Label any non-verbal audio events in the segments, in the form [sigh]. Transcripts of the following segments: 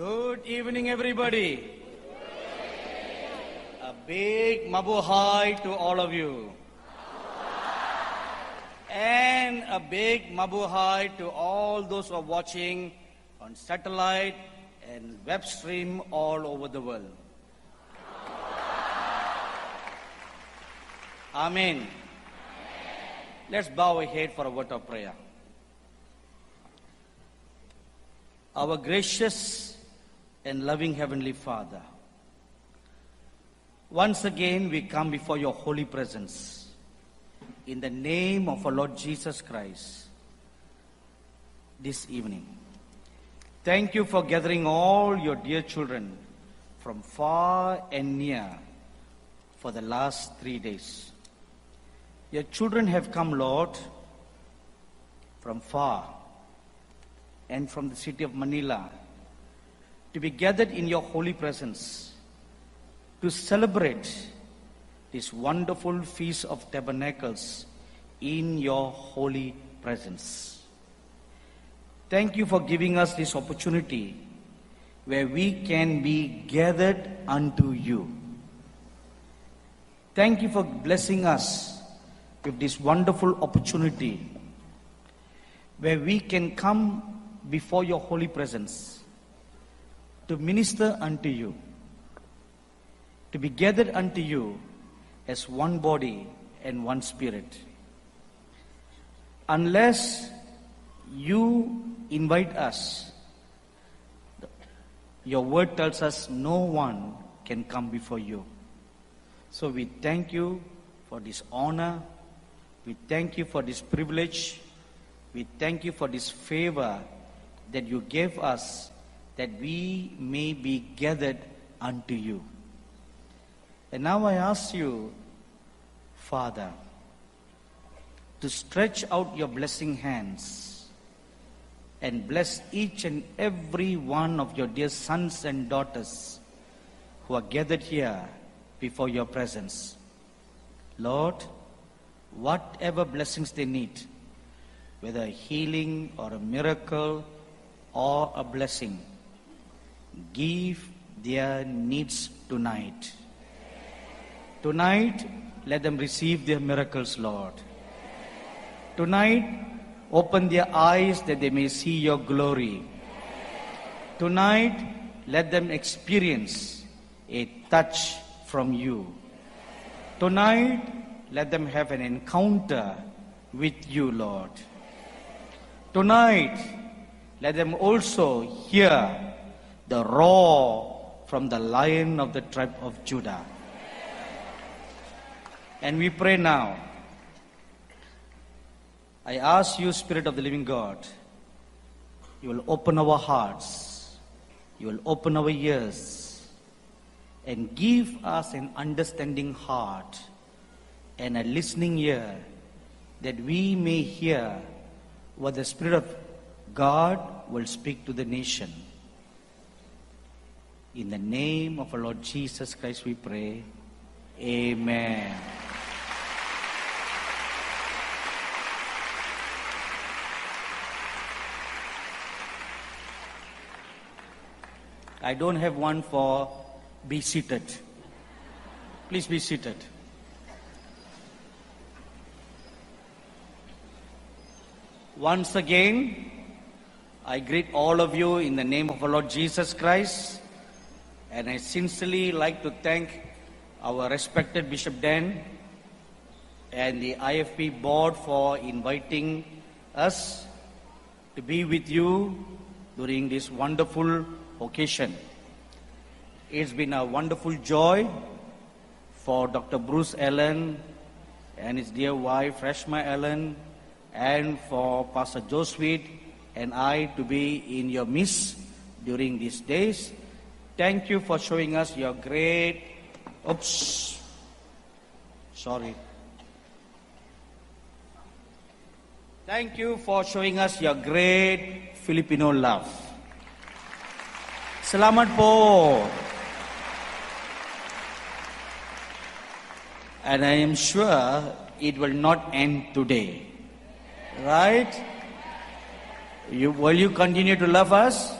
Good evening, everybody. A big mabuhay to all of you. And a big mabuhay to all those who are watching on satellite and web stream all over the world. Amen. Let's bow our head for a word of prayer. Our gracious and loving Heavenly Father, once again we come before your holy presence in the name of our Lord Jesus Christ this evening. Thank you for gathering all your dear children from far and near for the last three days. Your children have come, Lord, from far and from the city of Manila to be gathered in your holy presence to celebrate this wonderful feast of tabernacles in your holy presence. Thank you for giving us this opportunity where we can be gathered unto you. Thank you for blessing us with this wonderful opportunity where we can come before your holy presence to minister unto you, to be gathered unto you as one body and one spirit. Unless you invite us, your word tells us no one can come before you. So we thank you for this honor. We thank you for this privilege. We thank you for this favor that you gave us that we may be gathered unto you. And now I ask you, Father, to stretch out your blessing hands and bless each and every one of your dear sons and daughters who are gathered here before your presence. Lord, whatever blessings they need, whether healing or a miracle or a blessing, give their needs tonight. Tonight, let them receive their miracles, Lord. Tonight, open their eyes that they may see your glory. Tonight, let them experience a touch from you. Tonight, let them have an encounter with you, Lord. Tonight, let them also hear the roar from the lion of the tribe of Judah. And we pray now. I ask you, Spirit of the living God, you will open our hearts, you will open our ears, and give us an understanding heart and a listening ear that we may hear what the Spirit of God will speak to the nation. In the name of our Lord Jesus Christ we pray. Amen. I don't have one for be seated. Please be seated. Once again, I greet all of you in the name of our Lord Jesus Christ, and I sincerely like to thank our respected Bishop Dan and the IFP board for inviting us to be with you during this wonderful occasion. It's been a wonderful joy for Dr. Bruce Allen and his dear wife, Rashma Allen, and for Pastor Joe Sweet and I to be in your midst during these days. Thank you for showing us your great, oops, sorry. Thank you for showing us your great Filipino love. Salamat po. And I am sure it will not end today. Right? You, will you continue to love us?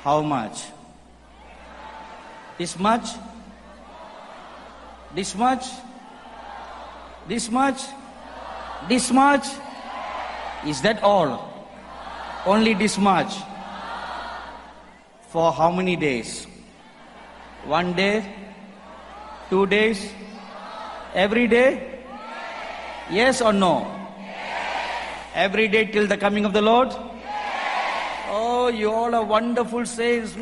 How much? This much? This much? This much? This much? Is that all? Only this much? For how many days? One day? Two days? Every day? Yes or no? Every day till the coming of the Lord? Oh, you all are wonderful saints.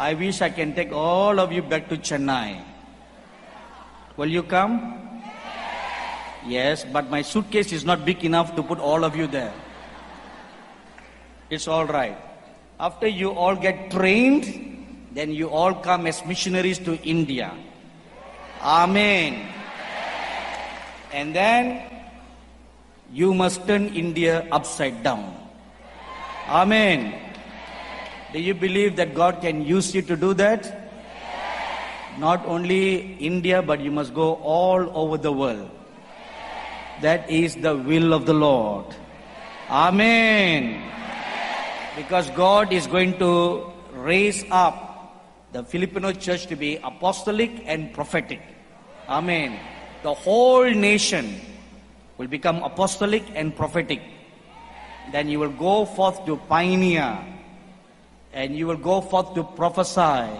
I wish I can take all of you back to Chennai. Will you come? Yes, but my suitcase is not big enough to put all of you there. It's all right. After you all get trained, then you all come as missionaries to India. Amen. And then you must turn India upside down. Amen. Do you believe that God can use you to do that? Not only India, but you must go all over the world. That is the will of the Lord. Amen. Because God is going to raise up the Filipino church to be apostolic and prophetic. Amen. The whole nation will become apostolic and prophetic. Then you will go forth to pioneer and you will go forth to prophesy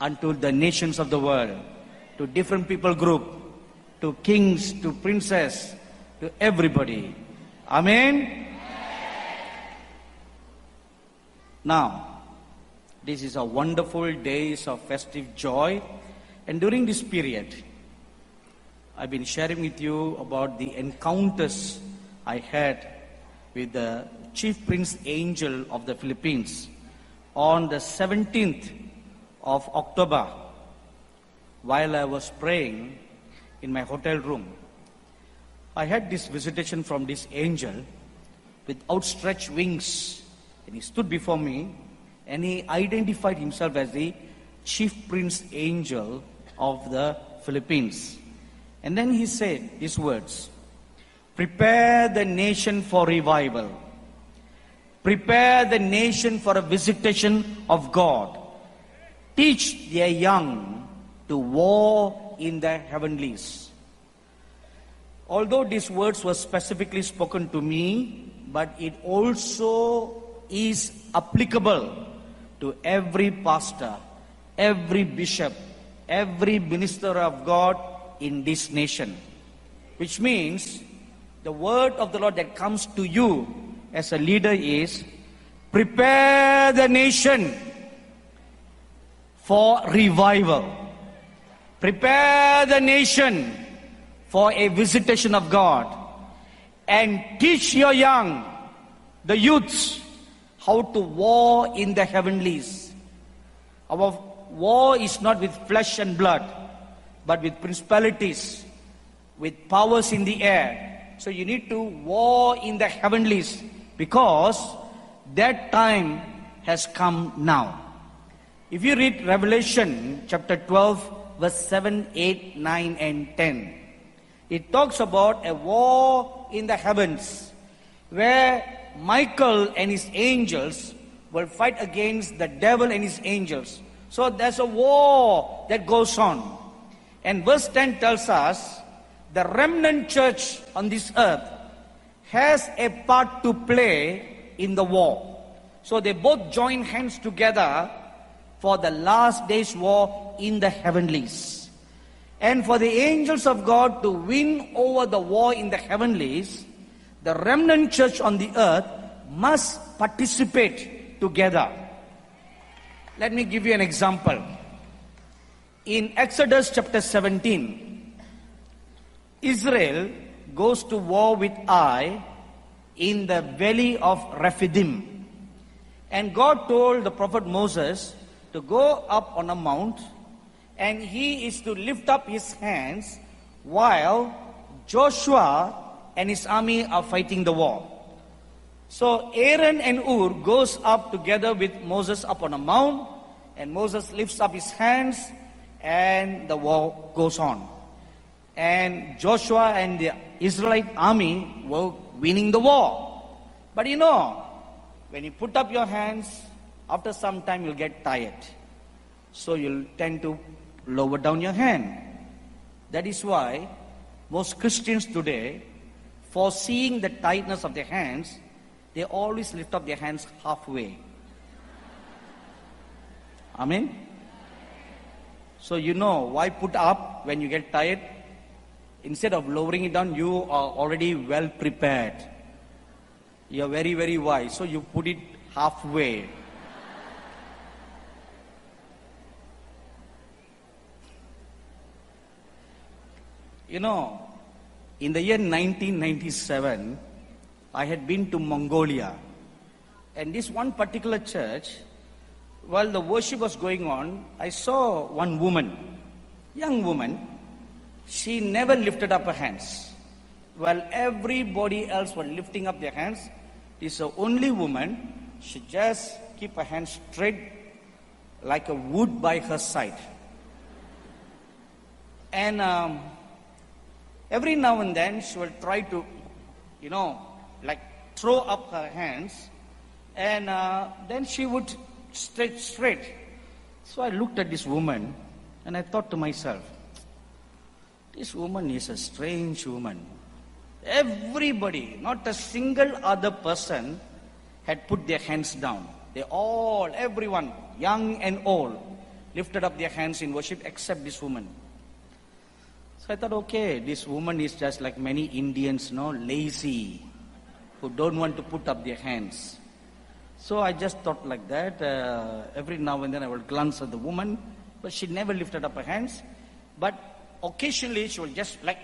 unto the nations of the world, to different people group, to kings, to princes, to everybody. Amen. Now, this is a wonderful days of festive joy, and during this period, I've been sharing with you about the encounters I had with the chief prince angel of the Philippines on the 17th of October while I was praying in my hotel room. I had this visitation from this angel with outstretched wings and he stood before me and he identified himself as the chief prince angel of the Philippines. And then he said these words Prepare the nation for revival. Prepare the nation for a visitation of God. Teach their young to war in the heavenlies. Although these words were specifically spoken to me, but it also is applicable to every pastor, every bishop, every minister of God in this nation. Which means the word of the Lord that comes to you as a leader is prepare the nation for revival. Prepare the nation for a visitation of God. And teach your young, the youths, how to war in the heavenlies. Our war is not with flesh and blood, but with principalities, with powers in the air. So you need to war in the heavenlies because that time has come now. If you read Revelation chapter 12, verse 7, 8, 9, and 10, it talks about a war in the heavens where Michael and his angels will fight against the devil and his angels. So there's a war that goes on. And verse 10 tells us the remnant church on this earth has a part to play in the war. So they both join hands together for the last day's war in the heavenlies. And for the angels of God to win over the war in the heavenlies, the remnant church on the earth must participate together. Let me give you an example. In Exodus chapter 17, Israel goes to war with Ai in the valley of Rephidim. And God told the prophet Moses to go up on a mount and he is to lift up his hands while Joshua and his army are fighting the war. So Aaron and Hur goes up together with Moses up on a mount and Moses lifts up his hands and the war goes on. And Joshua and the Israelite army were winning the war. But you know, when you put up your hands, after some time you'll get tired. So you'll tend to lower down your hand. That is why most Christians today, foreseeing the tightness of their hands, they always lift up their hands halfway. Amen. So you know why put up when you get tired? Instead of lowering it down, you are already well prepared. You are very, very wise. So you put it halfway. You know, in the year 1997, I had been to Mongolia. And this one particular church, while the worship was going on, I saw one woman, young woman. She never lifted up her hands. While everybody else were lifting up their hands, this is the only woman, she just keep her hands straight like a wood by her side. And um, Every now and then she will try to, you know, like throw up her hands and uh, then she would stretch straight. So I looked at this woman and I thought to myself, this woman is a strange woman. Everybody, not a single other person, had put their hands down. They all, everyone, young and old, lifted up their hands in worship except this woman. So I thought, okay, this woman is just like many Indians, no, lazy, who don't want to put up their hands. So I just thought like that. Uh, every now and then I would glance at the woman, but she never lifted up her hands. But occasionally she will just like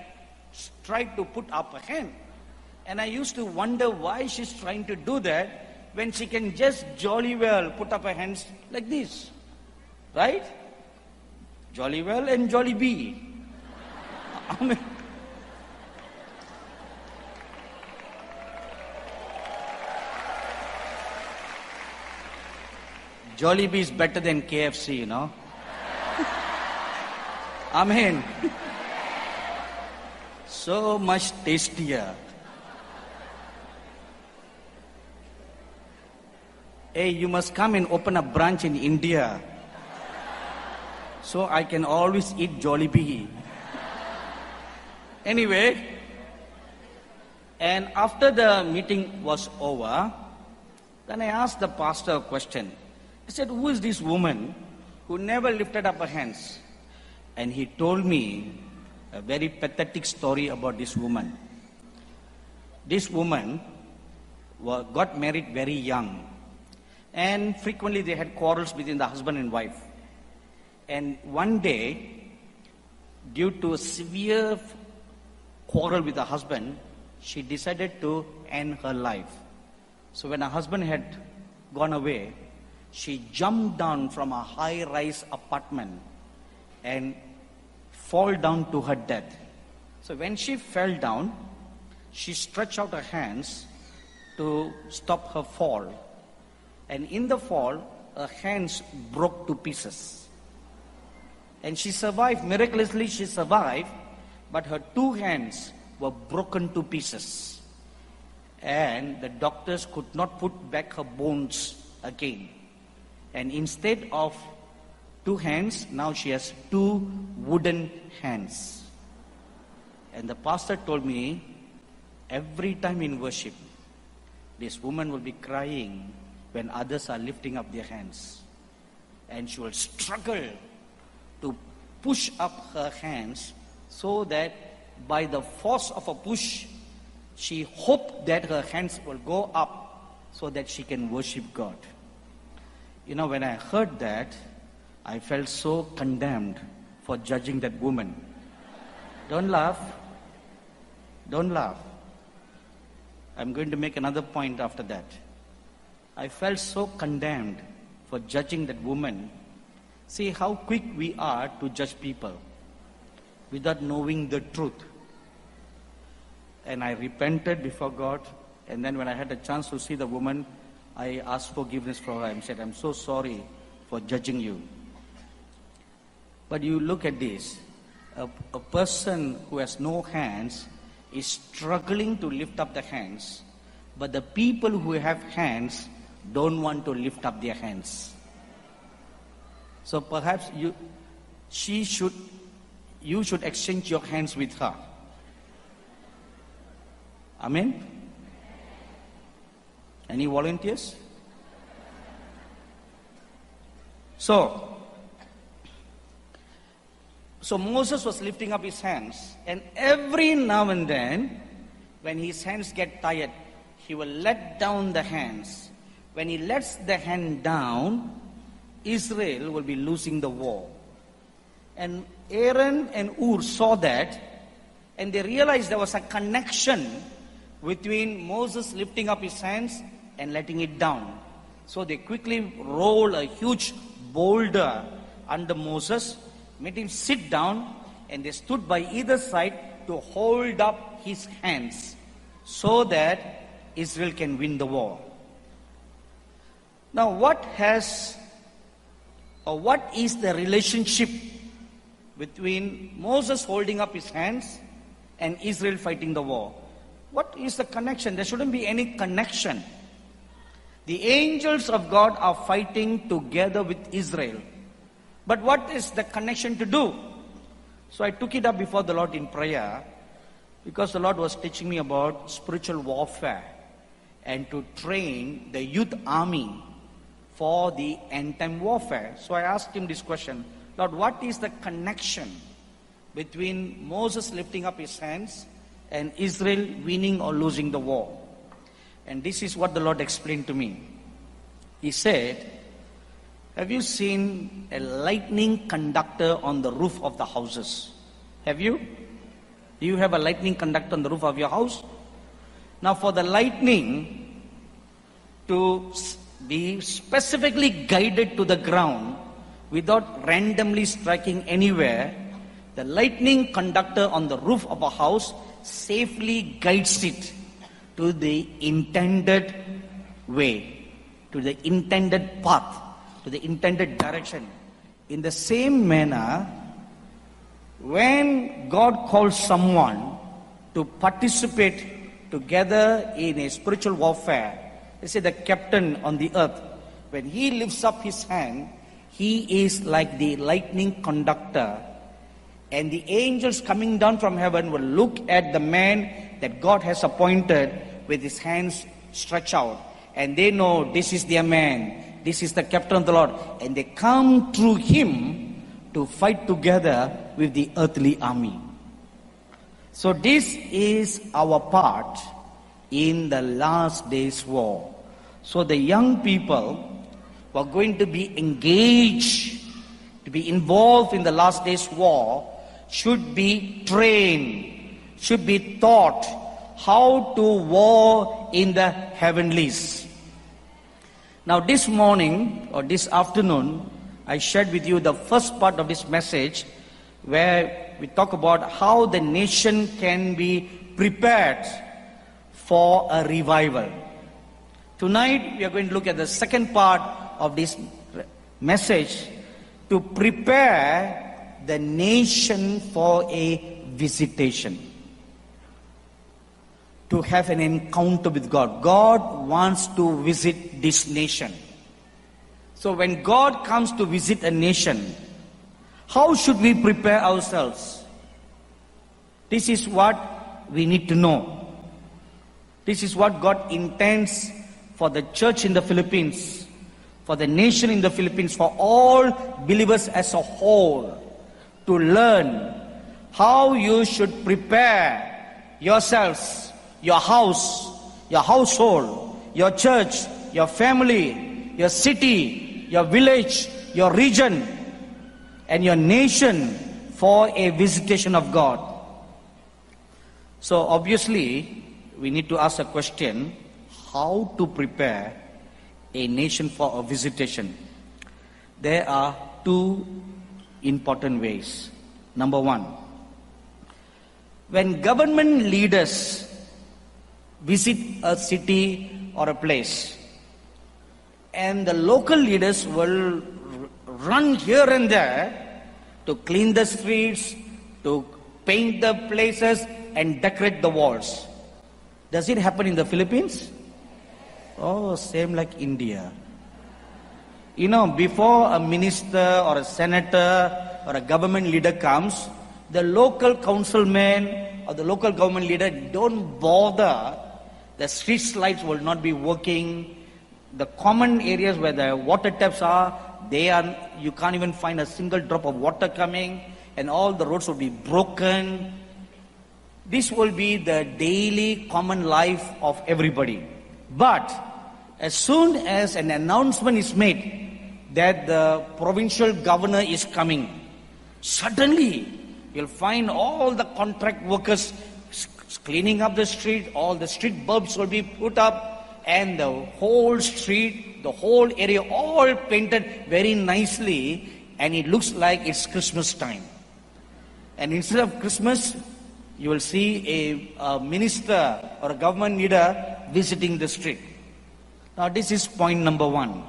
try to put up her hand. And I used to wonder why she's trying to do that when she can just jolly well put up her hands like this. Right? Jolly well and jolly be. Amen. [laughs] Jollibee is better than KFC, you know. Amen. so much tastier. Hey, you must come and open a branch in India. So I can always eat Jollibee. Anyway, and after the meeting was over, then I asked the pastor a question. I said, Who is this woman who never lifted up her hands? And he told me a very pathetic story about this woman. This woman got married very young, and frequently they had quarrels between the husband and wife. And one day, due to a severe quarrel with her husband, she decided to end her life. So when her husband had gone away, she jumped down from a high-rise apartment and fall down to her death. So when she fell down, she stretched out her hands to stop her fall. And in the fall, her hands broke to pieces. And she survived, miraculously she survived, but her two hands were broken to pieces. And the doctors could not put back her bones again. And instead of two hands, now she has two wooden hands. And the pastor told me every time in worship, this woman will be crying when others are lifting up their hands. And she will struggle to push up her hands so that by the force of a push, she hoped that her hands will go up so that she can worship God. You know, when I heard that, I felt so condemned for judging that woman. Don't laugh. Don't laugh. I'm going to make another point after that. I felt so condemned for judging that woman. See how quick we are to judge people without knowing the truth. And I repented before God. And then when I had a chance to see the woman, I asked forgiveness for her and said, I'm so sorry for judging you. But you look at this. a, a person who has no hands is struggling to lift up the hands, but the people who have hands don't want to lift up their hands. So perhaps you, she should, you should exchange your hands with her. Amen? Any volunteers? So, so Moses was lifting up his hands, and every now and then, when his hands get tired, he will let down the hands. When he lets the hand down, Israel will be losing the war. And Aaron and Hur saw that, and they realized there was a connection between Moses lifting up his hands and letting it down. So they quickly rolled a huge boulder under Moses, made him sit down, and they stood by either side to hold up his hands so that Israel can win the war. Now, what has or what is the relationship between Moses holding up his hands and Israel fighting the war? What is the connection? There shouldn't be any connection. The angels of God are fighting together with Israel. But what is the connection to do? So I took it up before the Lord in prayer because the Lord was teaching me about spiritual warfare and to train the youth army for the end time warfare. So I asked him this question Lord, what is the connection between Moses lifting up his hands and Israel winning or losing the war? And this is what the Lord explained to me. He said, Have you seen a lightning conductor on the roof of the houses? Have you? Do you have a lightning conductor on the roof of your house? Now, for the lightning to be specifically guided to the ground without randomly striking anywhere, the lightning conductor on the roof of a house safely guides it to the intended way, to the intended path, to the intended direction. In the same manner, when God calls someone to participate together in a spiritual warfare, let's say the captain on the earth, when he lifts up his hand, he is like the lightning conductor. And the angels coming down from heaven will look at the man that God has appointed with his hands stretched out. And they know this is their man, this is the captain of the Lord. And they come through him to fight together with the earthly army. So, this is our part in the last days war. So, the young people who are going to be engaged, to be involved in the last days war, should be trained, should be taught how to war in the heavenlies. Now, this morning or this afternoon, I shared with you the first part of this message where we talk about how the nation can be prepared for a revival. Tonight, we are going to look at the second part of this message to prepare the nation for a visitation to have an encounter with God. God wants to visit this nation. So when God comes to visit a nation, how should we prepare ourselves? This is what we need to know. This is what God intends for the church in the Philippines, for the nation in the Philippines, for all believers as a whole to learn how you should prepare yourselves your house, your household, your church, your family, your city, your village, your region, and your nation for a visitation of God. So, obviously, we need to ask a question how to prepare a nation for a visitation. There are two important ways. Number one, when government leaders visit a city or a place. And the local leaders will run here and there to clean the streets, to paint the places and decorate the walls. Does it happen in the Philippines? Oh, same like India. You know, before a minister or a senator or a government leader comes, the local councilman or the local government leader don't bother. The street lights will not be working. The common areas where the water taps are, they are, you can't even find a single drop of water coming and all the roads will be broken. This will be the daily common life of everybody. But as soon as an announcement is made that the provincial governor is coming, suddenly you'll find all the contract workers cleaning up the street, all the street bulbs will be put up, and the whole street, the whole area, all painted very nicely, and it looks like it's Christmas time. And instead of Christmas, you will see a, a minister or a government leader visiting the street. Now, this is point number one.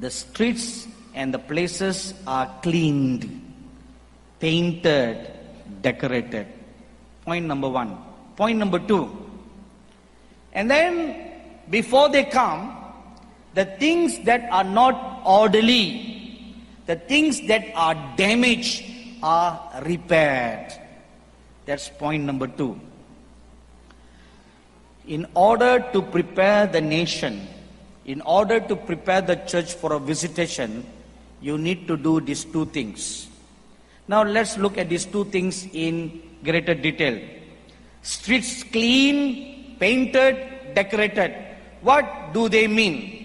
The streets and the places are cleaned, painted, decorated. Point number one. Point number two. And then, before they come, the things that are not orderly, the things that are damaged, are repaired. That's point number two. In order to prepare the nation, in order to prepare the church for a visitation, you need to do these two things. Now let's look at these two things in greater detail. Streets clean, painted, decorated. What do they mean?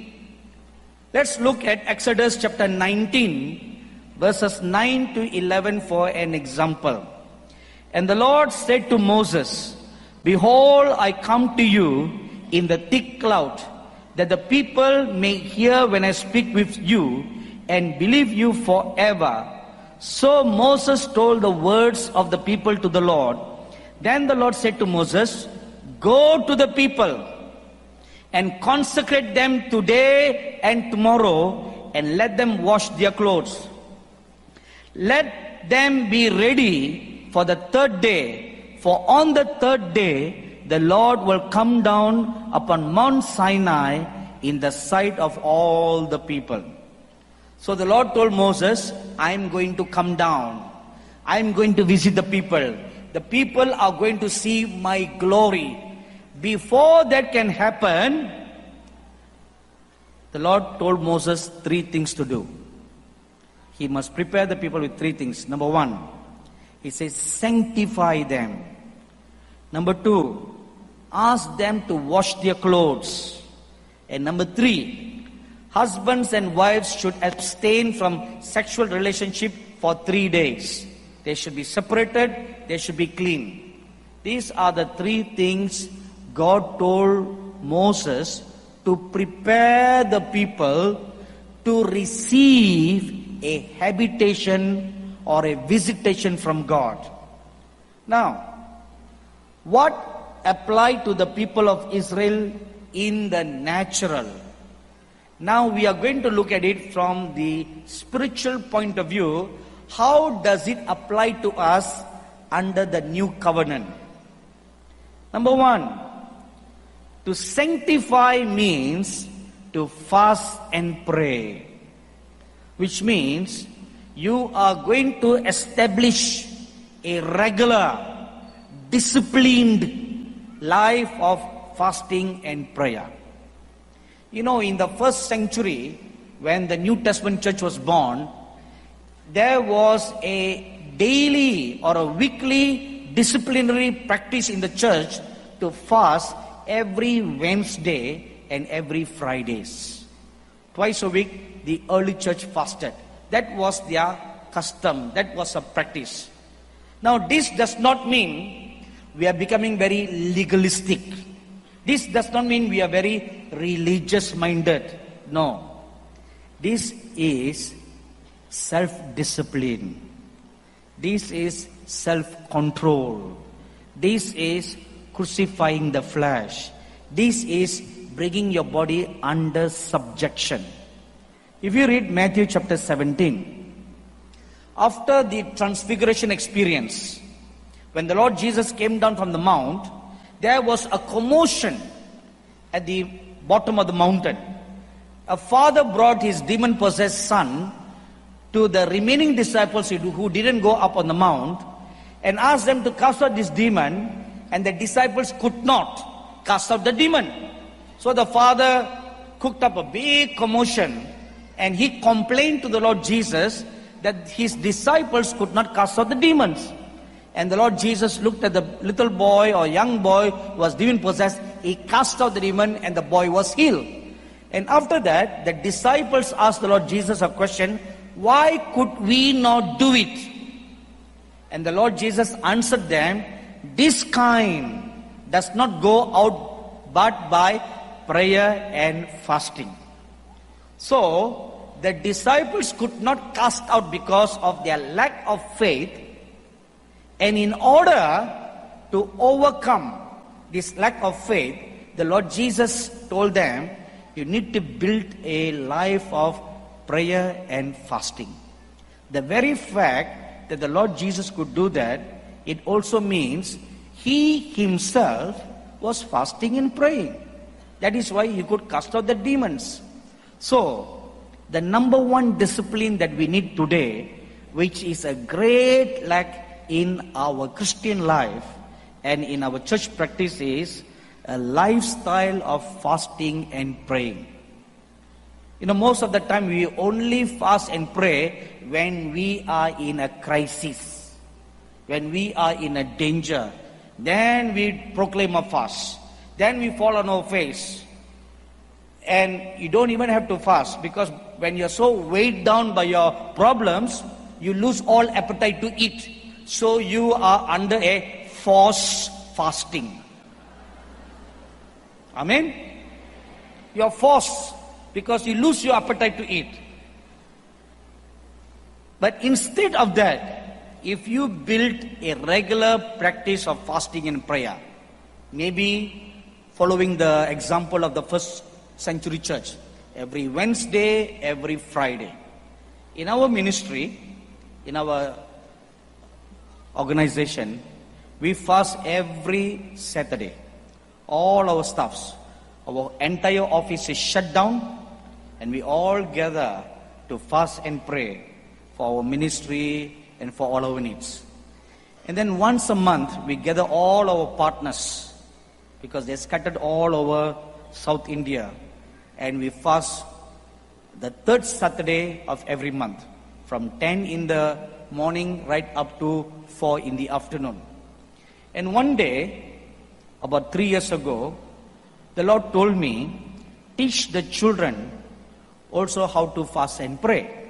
Let's look at Exodus chapter 19, verses 9 to 11 for an example. And the Lord said to Moses, Behold, I come to you in the thick cloud, that the people may hear when I speak with you and believe you forever. So Moses told the words of the people to the Lord. Then the Lord said to Moses, Go to the people and consecrate them today and tomorrow and let them wash their clothes. Let them be ready for the third day for on the third day, the Lord will come down upon Mount Sinai in the sight of all the people. So the Lord told Moses, I am going to come down. I am going to visit the people. The people are going to see my glory. Before that can happen, the Lord told Moses three things to do. He must prepare the people with three things. Number one, he says, sanctify them. Number two, ask them to wash their clothes. And number three, husbands and wives should abstain from sexual relationship for three days. They should be separated, they should be clean. These are the three things God told Moses to prepare the people to receive a habitation or a visitation from God. Now, what applied to the people of Israel in the natural. Now we are going to look at it from the spiritual point of view. How does it apply to us under the new covenant? Number one, to sanctify means to fast and pray, which means you are going to establish a regular disciplined life of fasting and prayer. You know, in the first century, when the New Testament church was born, there was a daily or a weekly disciplinary practice in the church to fast every Wednesday and every Fridays. Twice a week, the early church fasted. That was their custom, that was a practice. Now, this does not mean we are becoming very legalistic. This does not mean we are very religious minded. No. This is self discipline. This is self control. This is crucifying the flesh. This is bringing your body under subjection. If you read Matthew chapter 17, after the transfiguration experience, when the Lord Jesus came down from the mount, there was a commotion at the bottom of the mountain. A father brought his demon possessed son to the remaining disciples who didn't go up on the mount and asked them to cast out this demon, and the disciples could not cast out the demon. So the father cooked up a big commotion and he complained to the Lord Jesus that his disciples could not cast out the demons. And the Lord Jesus looked at the little boy or young boy who was demon possessed. He cast out the demon and the boy was healed. And after that, the disciples asked the Lord Jesus a question, why could we not do it? And the Lord Jesus answered them, this kind does not go out but by prayer and fasting. So, the disciples could not cast out because of their lack of faith. And in order to overcome this lack of faith, the Lord Jesus told them, you need to build a life of prayer and fasting. The very fact that the Lord Jesus could do that, it also means he himself was fasting and praying. That is why he could cast out the demons. So, the number one discipline that we need today, which is a great lack in our Christian life and in our church practice, is a lifestyle of fasting and praying. You know, most of the time we only fast and pray when we are in a crisis, when we are in a danger. Then we proclaim a fast. Then we fall on our face. And you don't even have to fast because when you're so weighed down by your problems, you lose all appetite to eat. So you are under a forced fasting. Amen? You're forced because you lose your appetite to eat. But instead of that, if you build a regular practice of fasting and prayer, maybe following the example of the first century church, every Wednesday, every Friday. In our ministry, in our organization, we fast every Saturday. All our staffs, our entire office is shut down and we all gather to fast and pray for our ministry and for all our needs. And then once a month, we gather all our partners because they're scattered all over South India. And we fast the third Saturday of every month from 10 in the morning right up to 4 in the afternoon. And one day, about three years ago, the Lord told me, teach the children also how to fast and pray.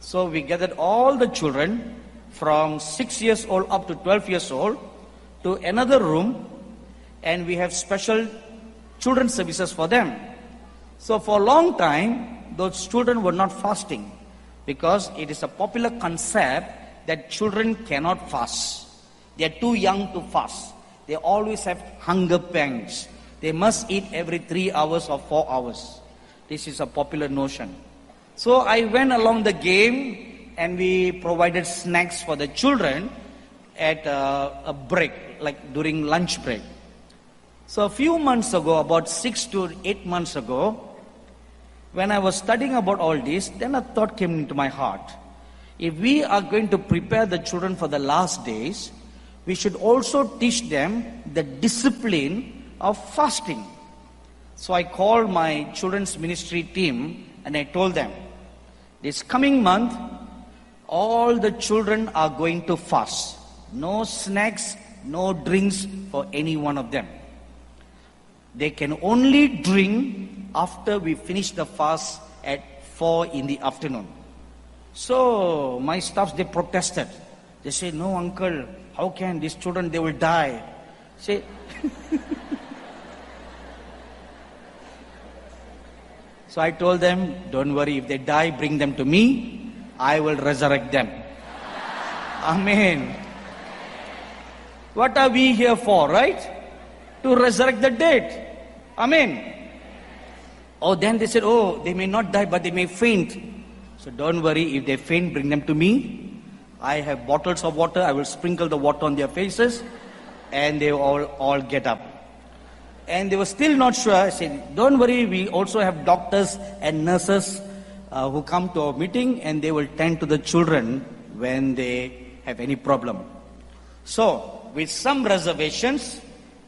So we gathered all the children from 6 years old up to 12 years old to another room and we have special children services for them. So for a long time, those children were not fasting because it is a popular concept that children cannot fast. They are too young to fast. They always have hunger pangs. They must eat every three hours or four hours. This is a popular notion. So I went along the game and we provided snacks for the children at a, a break, like during lunch break. So a few months ago, about six to eight months ago, when I was studying about all this, then a thought came into my heart. If we are going to prepare the children for the last days, we should also teach them the discipline of fasting. So I called my children's ministry team and I told them, this coming month, all the children are going to fast. No snacks, no drinks for any one of them. They can only drink after we finish the fast at 4 in the afternoon. So my staffs, they protested. They said, no uncle, how can these children, they will die. Say, [laughs] So I told them, don't worry, if they die, bring them to me. I will resurrect them. [laughs] Amen. What are we here for, right? To resurrect the dead. Amen. Oh, then they said, oh, they may not die, but they may faint. So don't worry, if they faint, bring them to me. I have bottles of water. I will sprinkle the water on their faces, and they all, all get up. And they were still not sure. I said, Don't worry, we also have doctors and nurses uh, who come to our meeting, and they will tend to the children when they have any problem. So, with some reservations,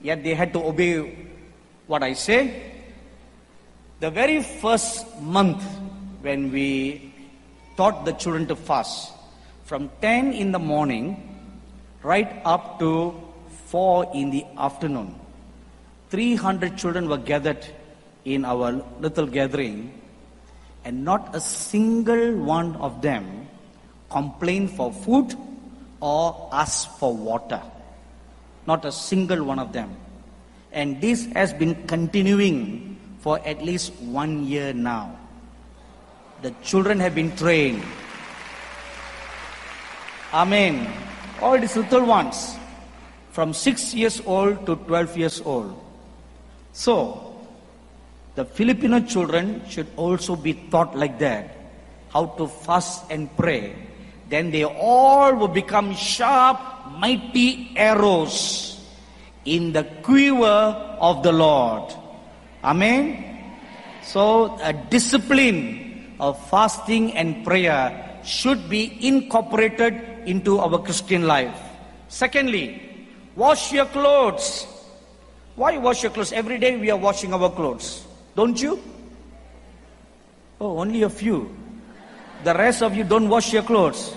yet they had to obey what I say. The very first month when we taught the children to fast, from 10 in the morning right up to 4 in the afternoon, 300 children were gathered in our little gathering, and not a single one of them complained for food or asked for water. Not a single one of them. And this has been continuing for at least one year now. The children have been trained. Amen. All these little ones, from 6 years old to 12 years old. So, the Filipino children should also be taught like that how to fast and pray. Then they all will become sharp, mighty arrows in the quiver of the Lord. Amen. So, a discipline of fasting and prayer should be incorporated into our Christian life. Secondly, wash your clothes. Why wash your clothes? Every day we are washing our clothes. Don't you? Oh, only a few. The rest of you don't wash your clothes.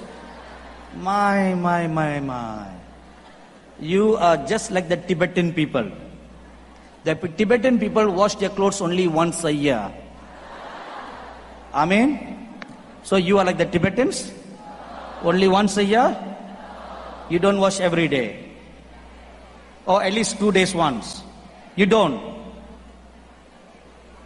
My, my, my, my. You are just like the Tibetan people. The Tibetan people wash their clothes only once a year. Amen. So you are like the Tibetans? Only once a year? You don't wash every day. Or at least two days once. You don't.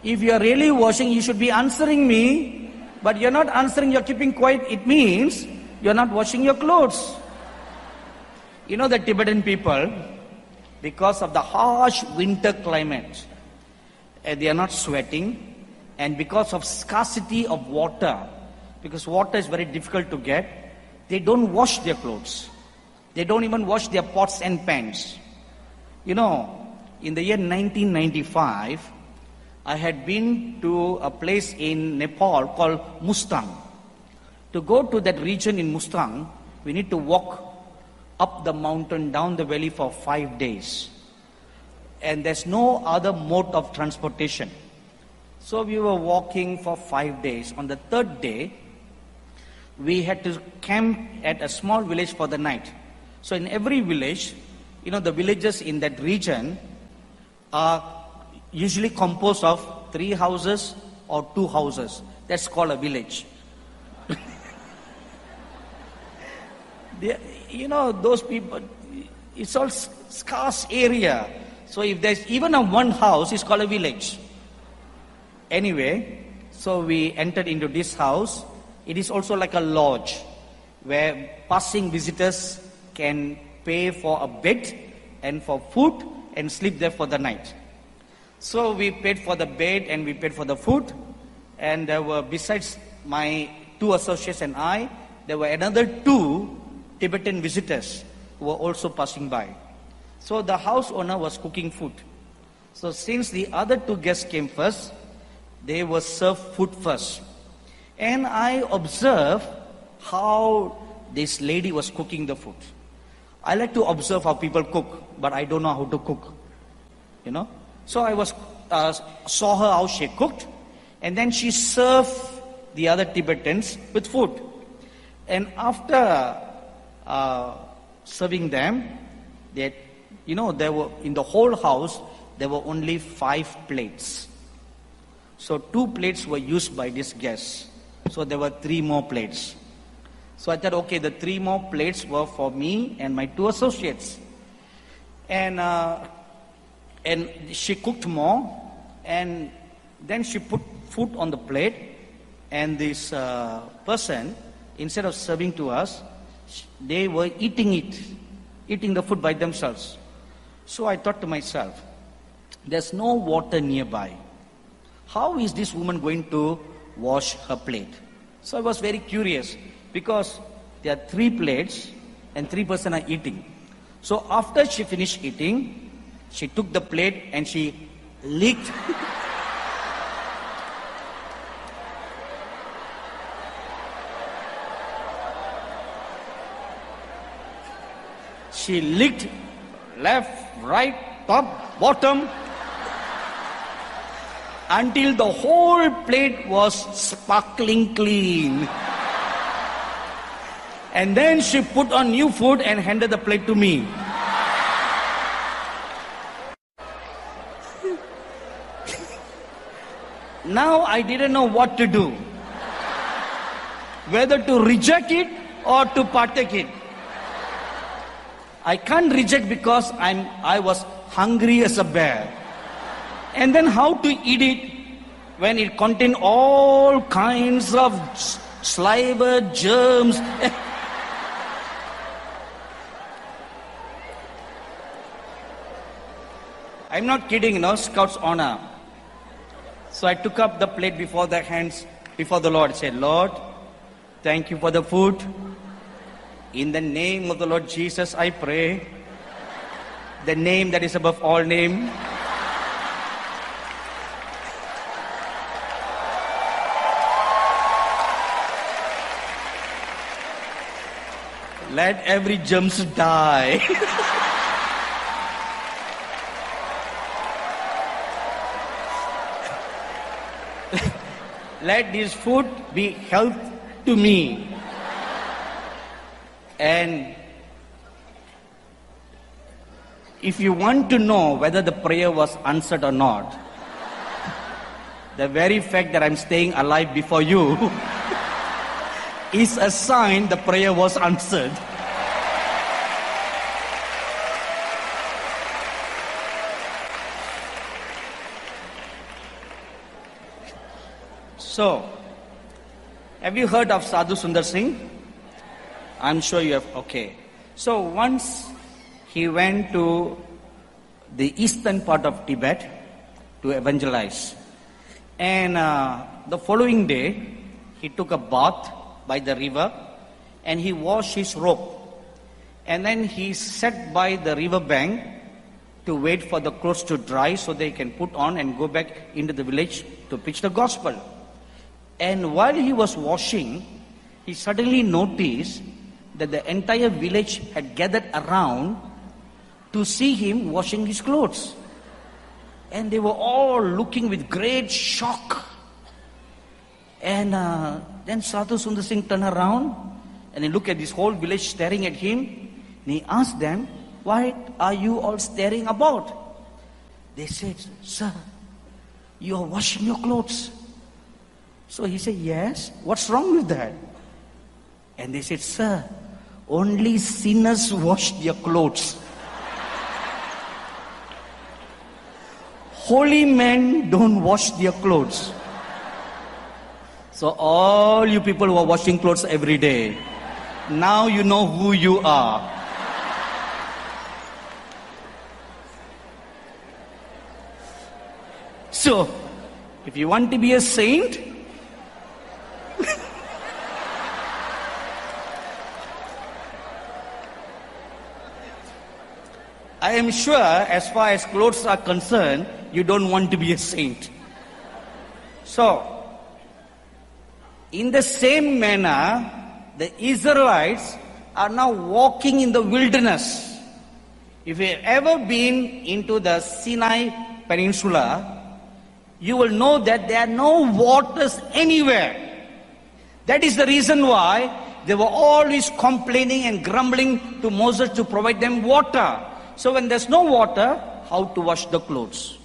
If you are really washing, you should be answering me. But you're not answering, you're keeping quiet. It means you're not washing your clothes. You know the Tibetan people, because of the harsh winter climate, eh, they are not sweating, and because of scarcity of water, because water is very difficult to get, they don't wash their clothes. They don't even wash their pots and pans. You know, in the year 1995, I had been to a place in Nepal called Mustang. To go to that region in Mustang, we need to walk up the mountain, down the valley for five days. And there's no other mode of transportation. So we were walking for five days. On the third day, we had to camp at a small village for the night. So in every village, you know, the villages in that region are usually composed of three houses or two houses. That's called a village. [laughs] you know, those people, it's all scarce area. So if there's even a one house, it's called a village. Anyway, so we entered into this house. It is also like a lodge where passing visitors can pay for a bed and for food and sleep there for the night. So we paid for the bed and we paid for the food. And there were, besides my two associates and I, there were another two Tibetan visitors who were also passing by. So the house owner was cooking food. So since the other two guests came first, they were served food first. And I observed how this lady was cooking the food. I like to observe how people cook, but I don't know how to cook. You know? So I was uh, saw her how she cooked, and then she served the other Tibetans with food. And after uh, serving them, that you know there were in the whole house there were only five plates. So two plates were used by this guest. So there were three more plates. So I thought, okay, the three more plates were for me and my two associates. And uh, and she cooked more, and then she put food on the plate, and this uh, person, instead of serving to us, they were eating it, eating the food by themselves. So I thought to myself, there's no water nearby. How is this woman going to wash her plate? So I was very curious because there are three plates and three person are eating. So after she finished eating, she took the plate and she licked. [laughs] she licked left, right, top, bottom until the whole plate was sparkling clean. And then she put on new food and handed the plate to me. now I didn't know what to do. Whether to reject it or to partake it. I can't reject because I'm, I was hungry as a bear. And then how to eat it when it contained all kinds of saliva, germs. [laughs] I'm not kidding, you know, Scout's honor. So I took up the plate before the hands, before the Lord, said, Lord, thank you for the food. In the name of the Lord Jesus, I pray. The name that is above all name. Let every germs die. [laughs] Let this food be health to me. And if you want to know whether the prayer was answered or not, the very fact that I'm staying alive before you [laughs] is a sign the prayer was answered. So, have you heard of Sadhu Sundar Singh? I'm sure you have. Okay. So once he went to the eastern part of Tibet to evangelize. And uh, the following day, he took a bath by the river and he washed his robe. And then he sat by the river bank to wait for the clothes to dry so they can put on and go back into the village to preach the gospel. And while he was washing, he suddenly noticed that the entire village had gathered around to see him washing his clothes. And they were all looking with great shock. And uh, then Sadhu Sundar Singh turned around and he looked at this whole village staring at him. And he asked them, Why are you all staring about? They said, Sir, you are washing your clothes. So he said, Yes, what's wrong with that? And they said, Sir, only sinners wash their clothes. Holy men don't wash their clothes. So, all you people who are washing clothes every day, now you know who you are. So, if you want to be a saint, [laughs] I am sure, as far as clothes are concerned, you don't want to be a saint. So, in the same manner, the Israelites are now walking in the wilderness. If you have ever been into the Sinai Peninsula, you will know that there are no waters anywhere. That is the reason why they were always complaining and grumbling to Moses to provide them water. So when there's no water, how to wash the clothes?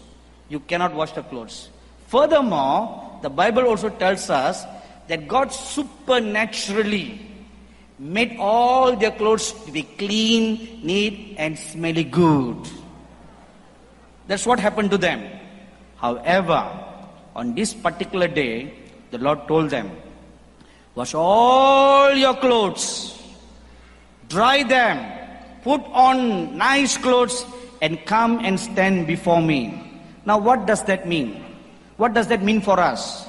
You cannot wash the clothes. Furthermore, the Bible also tells us that God supernaturally made all their clothes to be clean, neat, and smelly good. That's what happened to them. However, on this particular day, the Lord told them, Wash all your clothes, dry them, put on nice clothes, and come and stand before me. Now, what does that mean? What does that mean for us?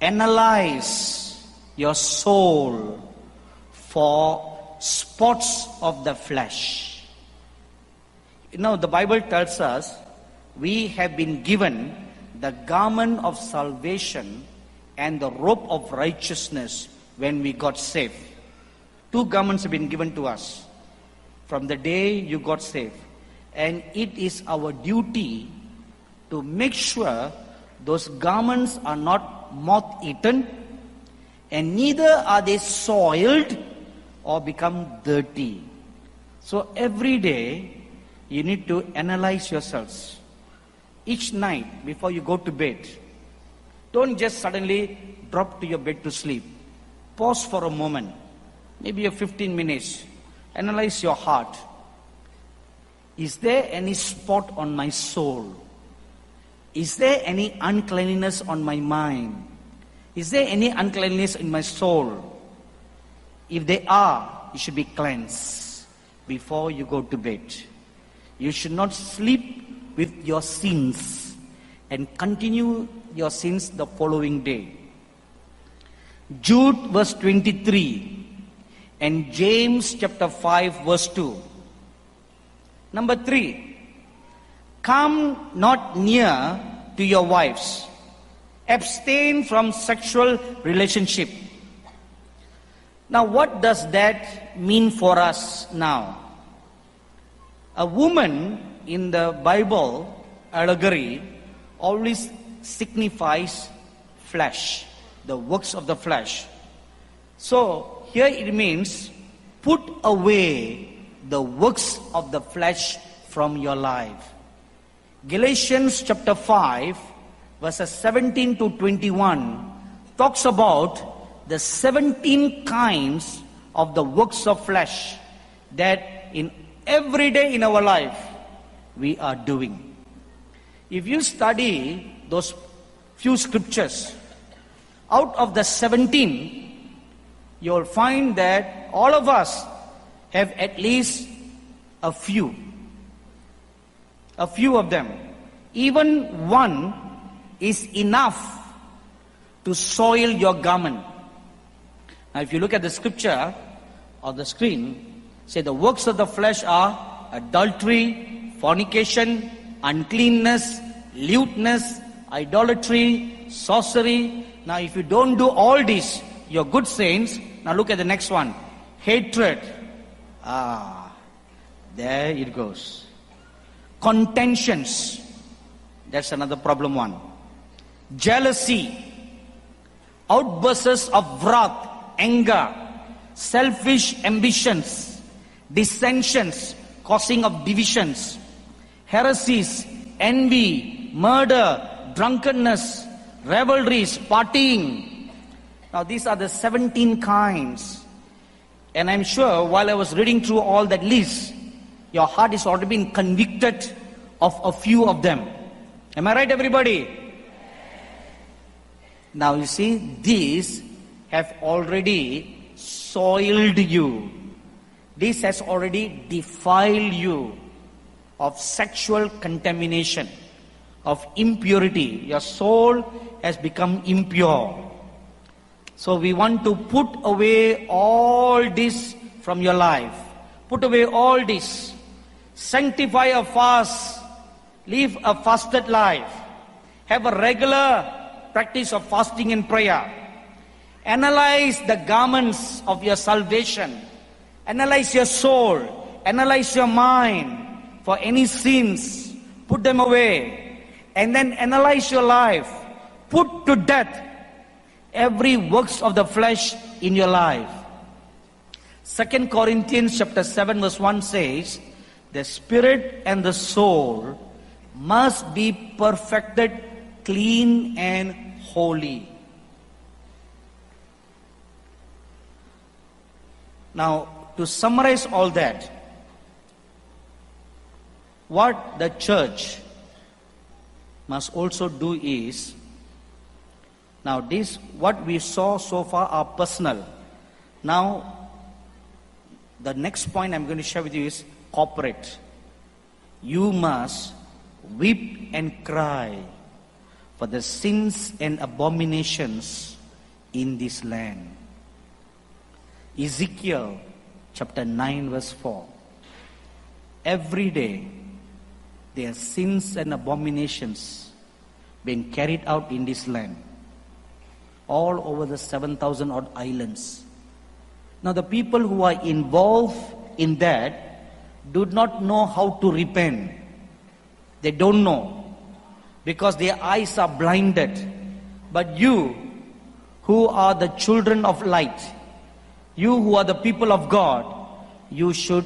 Analyze your soul for spots of the flesh. You know, the Bible tells us we have been given the garment of salvation and the robe of righteousness when we got saved. Two garments have been given to us from the day you got saved. And it is our duty to make sure those garments are not moth eaten and neither are they soiled or become dirty. So every day you need to analyze yourselves. Each night before you go to bed, don't just suddenly drop to your bed to sleep. Pause for a moment, maybe a 15 minutes. Analyze your heart. Is there any spot on my soul? Is there any uncleanness on my mind? Is there any uncleanness in my soul? If they are, you should be cleansed before you go to bed. You should not sleep with your sins and continue your sins the following day. Jude verse 23 and James chapter 5 verse 2. Number 3. Come not near to your wives. Abstain from sexual relationship. Now what does that mean for us now? A woman in the Bible allegory always signifies flesh, the works of the flesh. So here it means put away the works of the flesh from your life. Galatians chapter 5, verses 17 to 21 talks about the 17 kinds of the works of flesh that in every day in our life we are doing. If you study those few scriptures, out of the 17, you'll find that all of us have at least a few. A few of them. Even one is enough to soil your garment. Now, if you look at the scripture on the screen, say the works of the flesh are adultery, fornication, uncleanness, lewdness, idolatry, sorcery. Now, if you don't do all this, you're good saints. Now, look at the next one hatred. Ah, there it goes. Contentions. That's another problem one. Jealousy. Outbursts of wrath, anger, selfish ambitions, dissensions, causing of divisions, heresies, envy, murder, drunkenness, revelries, partying. Now, these are the 17 kinds. And I'm sure while I was reading through all that list, your heart has already been convicted of a few of them. Am I right, everybody? Now, you see, these have already soiled you. This has already defiled you of sexual contamination of impurity. Your soul has become impure. So we want to put away all this from your life. Put away all this. Sanctify a fast. Live a fasted life. Have a regular practice of fasting and prayer. Analyze the garments of your salvation. Analyze your soul. Analyze your mind for any sins. Put them away and then analyze your life. Put to death every works of the flesh in your life. Second Corinthians chapter 7 verse 1 says, the spirit and the soul must be perfected, clean and holy. Now, to summarize all that, what the church must also do is now this what we saw so far are personal. Now the next point i'm going to share with you is corporate. You must weep and cry for the sins and abominations in this land. Ezekiel chapter 9, verse 4. Every day, there are sins and abominations being carried out in this land, all over the 7,000 odd islands. Now, the people who are involved in that do not know how to repent. They don't know because their eyes are blinded. But you, who are the children of light, you who are the people of God, you should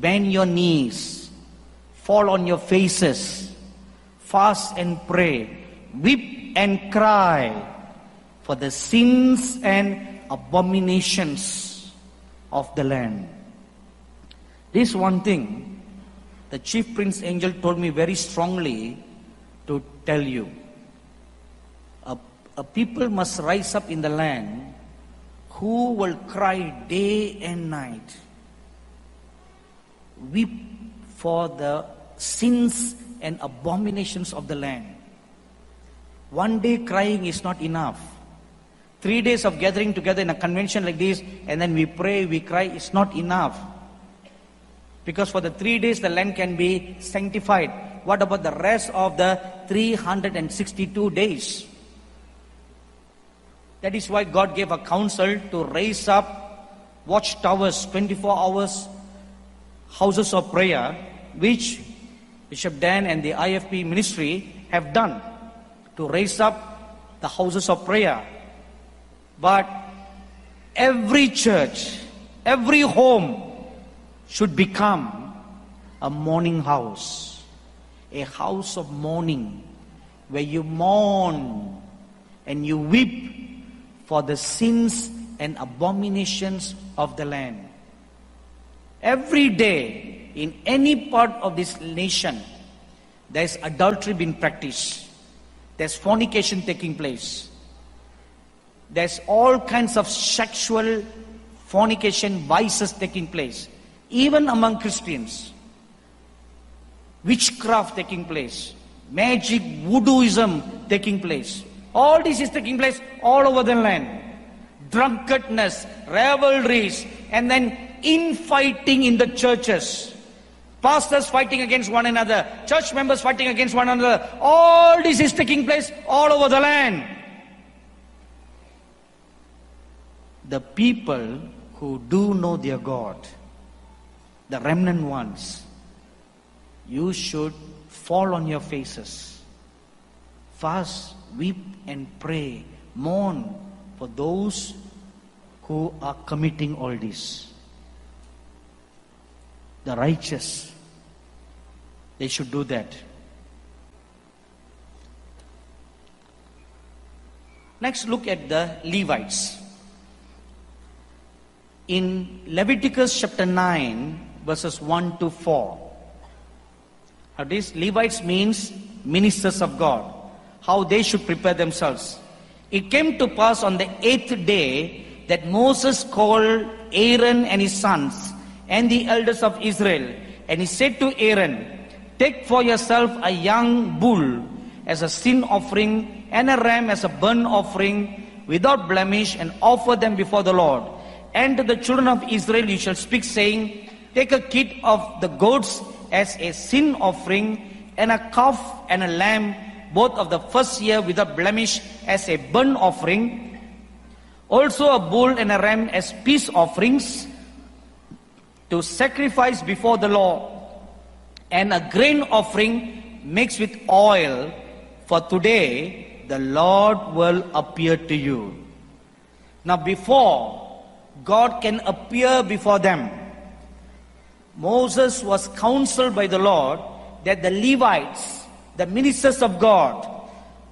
bend your knees, fall on your faces, fast and pray, weep and cry for the sins and abominations of the land. This one thing the chief prince angel told me very strongly to tell you. A, a people must rise up in the land who will cry day and night, weep for the sins and abominations of the land. One day crying is not enough. Three days of gathering together in a convention like this, and then we pray, we cry, it's not enough. Because for the three days, the land can be sanctified. What about the rest of the 362 days? That is why God gave a counsel to raise up watchtowers, 24 hours, houses of prayer, which Bishop Dan and the IFP ministry have done to raise up the houses of prayer. But every church, every home should become a mourning house, a house of mourning where you mourn and you weep for the sins and abominations of the land. Every day, in any part of this nation, there's adultery being practiced, there's fornication taking place, there's all kinds of sexual fornication vices taking place, even among Christians. Witchcraft taking place, magic, voodooism taking place. All this is taking place all over the land. Drunkenness, revelries, and then infighting in the churches. Pastors fighting against one another, church members fighting against one another. All this is taking place all over the land. The people who do know their God, the remnant ones, you should fall on your faces, fast, weep and pray, mourn for those who are committing all this. The righteous, they should do that. Next, look at the Levites. In Leviticus chapter 9, verses 1 to 4. Now, this Levites means ministers of God how they should prepare themselves. It came to pass on the eighth day that Moses called Aaron and his sons and the elders of Israel, and he said to Aaron, Take for yourself a young bull as a sin offering and a ram as a burnt offering without blemish, and offer them before the Lord. And to the children of Israel you shall speak, saying, Take a kid of the goats as a sin offering, and a calf and a lamb both of the first year without blemish as a burnt offering, also a bull and a ram as peace offerings to sacrifice before the Lord, and a grain offering mixed with oil, for today the Lord will appear to you. Now, before God can appear before them, Moses was counseled by the Lord that the Levites the ministers of God,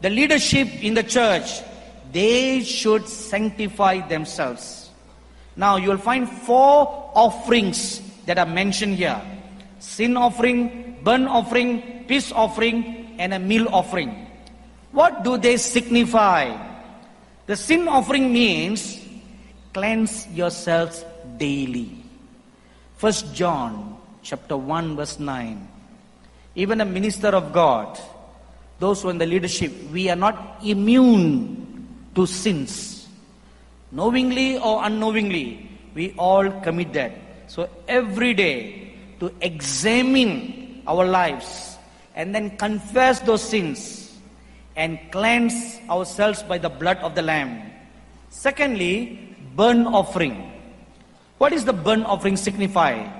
the leadership in the church, they should sanctify themselves. Now you will find four offerings that are mentioned here sin offering, burnt offering, peace offering, and a meal offering. What do they signify? The sin offering means cleanse yourselves daily. First John chapter 1 verse 9 even a minister of God, those who are in the leadership, we are not immune to sins. Knowingly or unknowingly, we all commit that. So every day to examine our lives and then confess those sins and cleanse ourselves by the blood of the Lamb. Secondly, burnt offering. What is the burnt offering signify?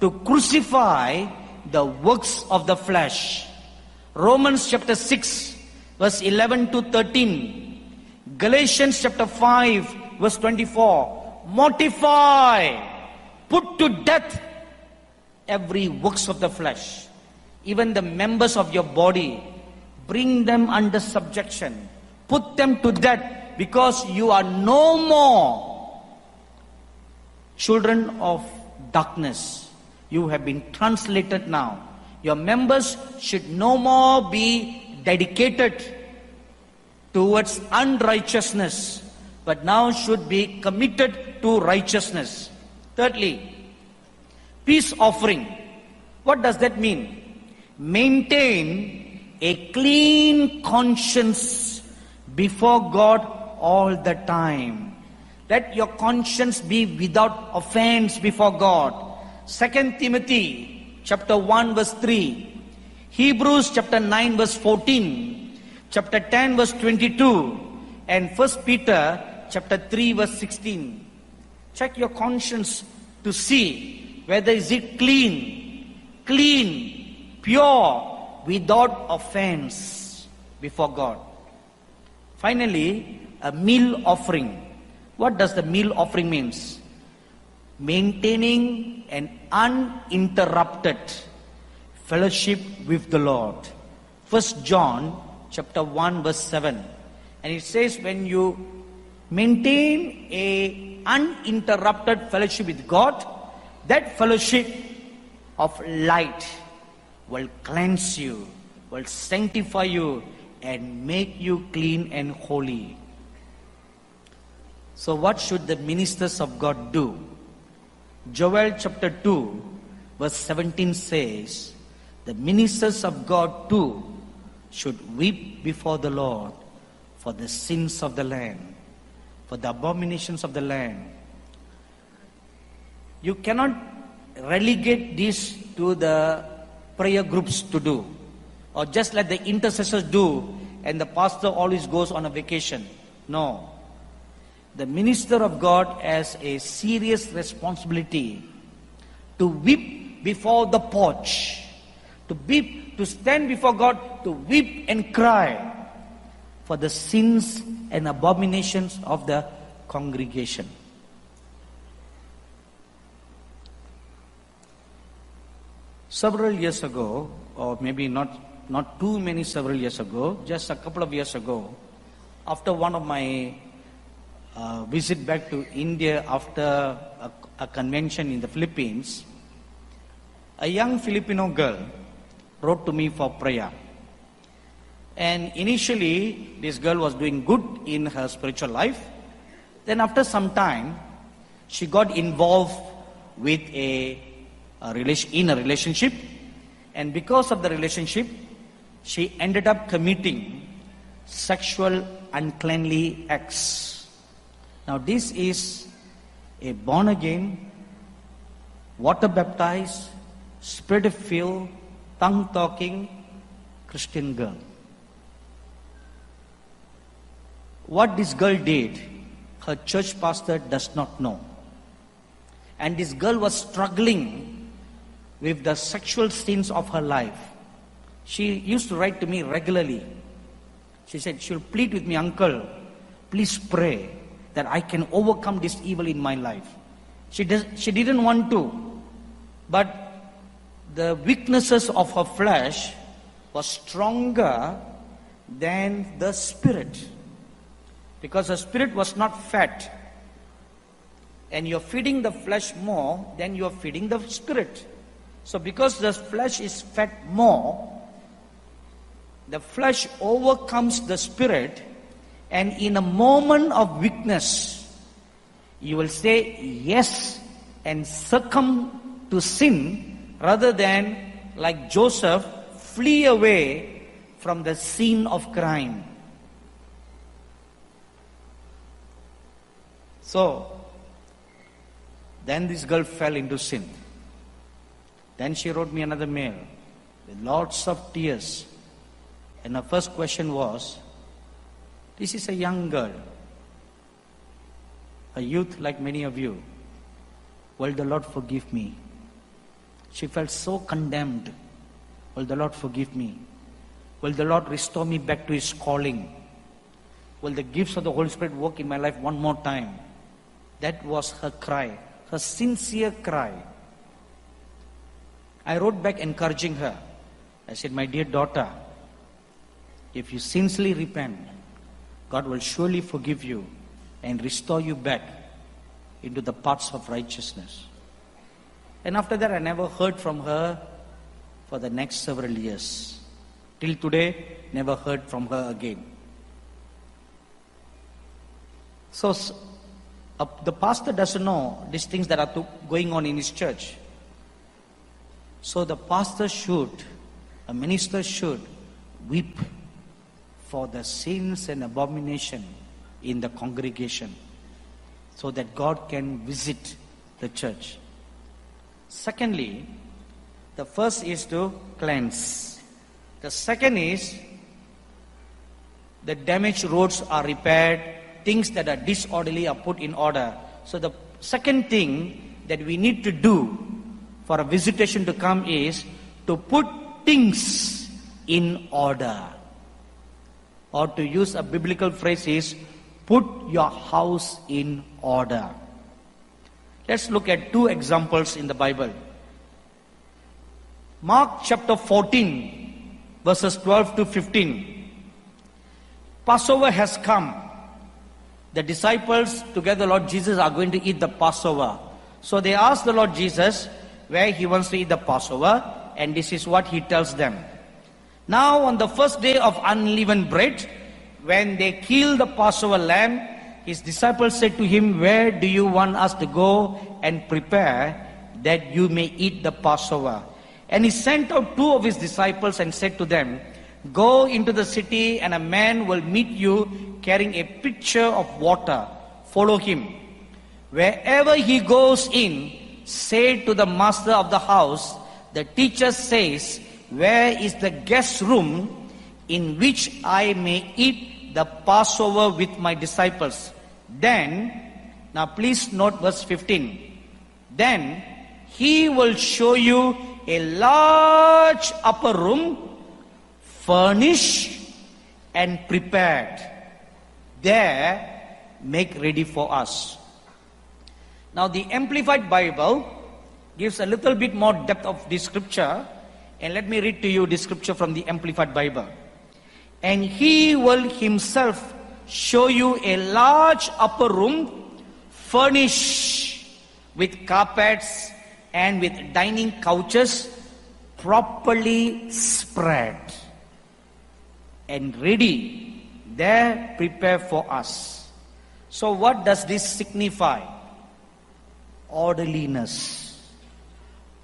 To crucify the works of the flesh. Romans chapter 6, verse 11 to 13. Galatians chapter 5, verse 24. Mortify, put to death every works of the flesh, even the members of your body, bring them under subjection, put them to death, because you are no more children of darkness. You have been translated now. Your members should no more be dedicated towards unrighteousness, but now should be committed to righteousness. Thirdly, peace offering. What does that mean? Maintain a clean conscience before God all the time. Let your conscience be without offense before God. Second Timothy chapter 1 verse 3. Hebrews chapter 9 verse 14. Chapter 10 verse 22. And First Peter chapter 3 verse 16. Check your conscience to see whether is it clean, clean, pure, without offense before God. Finally, a meal offering. What does the meal offering means? Maintaining an uninterrupted fellowship with the Lord. First John chapter 1 verse 7. And it says when you maintain a uninterrupted fellowship with God, that fellowship of light will cleanse you, will sanctify you, and make you clean and holy. So, what should the ministers of God do? Joel chapter 2, verse 17 says, The ministers of God too should weep before the Lord for the sins of the land, for the abominations of the land. You cannot relegate this to the prayer groups to do, or just let the intercessors do, and the pastor always goes on a vacation. No. The minister of God has a serious responsibility to weep before the porch, to weep, to stand before God, to weep and cry for the sins and abominations of the congregation. Several years ago, or maybe not, not too many several years ago, just a couple of years ago, after one of my uh, visit back to India after a, a convention in the Philippines, a young Filipino girl wrote to me for prayer. And initially, this girl was doing good in her spiritual life. Then, after some time, she got involved with a, a relation, in a relationship. And because of the relationship, she ended up committing sexual uncleanly acts. Now, this is a born again, water baptized, spirit filled, tongue talking Christian girl. What this girl did, her church pastor does not know. And this girl was struggling with the sexual sins of her life. She used to write to me regularly. She said, She'll plead with me, Uncle, please pray that I can overcome this evil in my life. She, does, she didn't want to, but the weaknesses of her flesh was stronger than the spirit. Because the spirit was not fed. And you're feeding the flesh more than you're feeding the spirit. So, because the flesh is fed more, the flesh overcomes the spirit, and in a moment of weakness, you will say yes and succumb to sin rather than, like Joseph, flee away from the scene of crime. So, Then this girl fell into sin. Then she wrote me another mail with lots of tears. And her first question was, This is a young girl, a youth like many of you. Will the Lord forgive me? She felt so condemned. Will the Lord forgive me? Will the Lord restore me back to His calling? Will the gifts of the Holy Spirit work in my life one more time? That was her cry, her sincere cry. I wrote back encouraging her. I said, My dear daughter, if you sincerely repent, God will surely forgive you and restore you back into the paths of righteousness. And after that, I never heard from her for the next several years. Till today, never heard from her again. So, uh, the pastor doesn't know these things that are going on in his church. So, the pastor should, a minister should, weep for the sins and abomination in the congregation so that God can visit the church. Secondly, the first is to cleanse. The second is the damaged roads are repaired, things that are disorderly are put in order. So the second thing that we need to do for a visitation to come is to put things in order. Or to use a biblical phrase is put your house in order. Let's look at two examples in the Bible. Mark chapter 14, verses 12 to 15. Passover has come. The disciples, together, Lord Jesus, are going to eat the Passover. So they ask the Lord Jesus where he wants to eat the Passover, and this is what he tells them. Now, on the first day of unleavened bread, when they killed the Passover lamb, his disciples said to him, Where do you want us to go and prepare that you may eat the Passover? And he sent out two of his disciples and said to them, Go into the city, and a man will meet you carrying a pitcher of water. Follow him. Wherever he goes in, say to the master of the house, The teacher says, Where is the guest room in which I may eat the Passover with my disciples? Then, now please note verse 15. Then he will show you a large upper room, furnished and prepared. There, make ready for us. Now, the Amplified Bible gives a little bit more depth of this scripture, and let me read to you this scripture from the Amplified Bible. And he will himself show you a large upper room furnished with carpets and with dining couches properly spread and ready there prepare for us. So, what does this signify? Orderliness.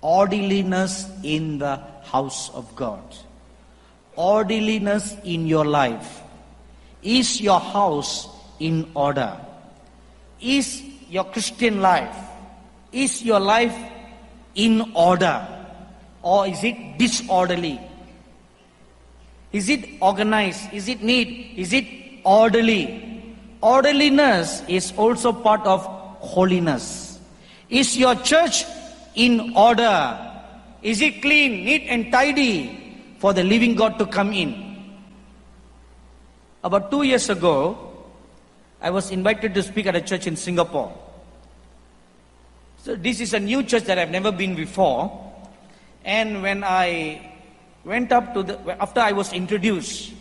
Orderliness in the house of God. Orderliness in your life. Is your house in order? Is your Christian life, is your life in order? Or is it disorderly? Is it organized? Is it neat? Is it orderly? Orderliness is also part of holiness. Is your church in order? Is it clean, neat, and tidy for the living God to come in? About two years ago, I was invited to speak at a church in Singapore. So this is a new church that I've never been before. And when I went up to the, after I was introduced,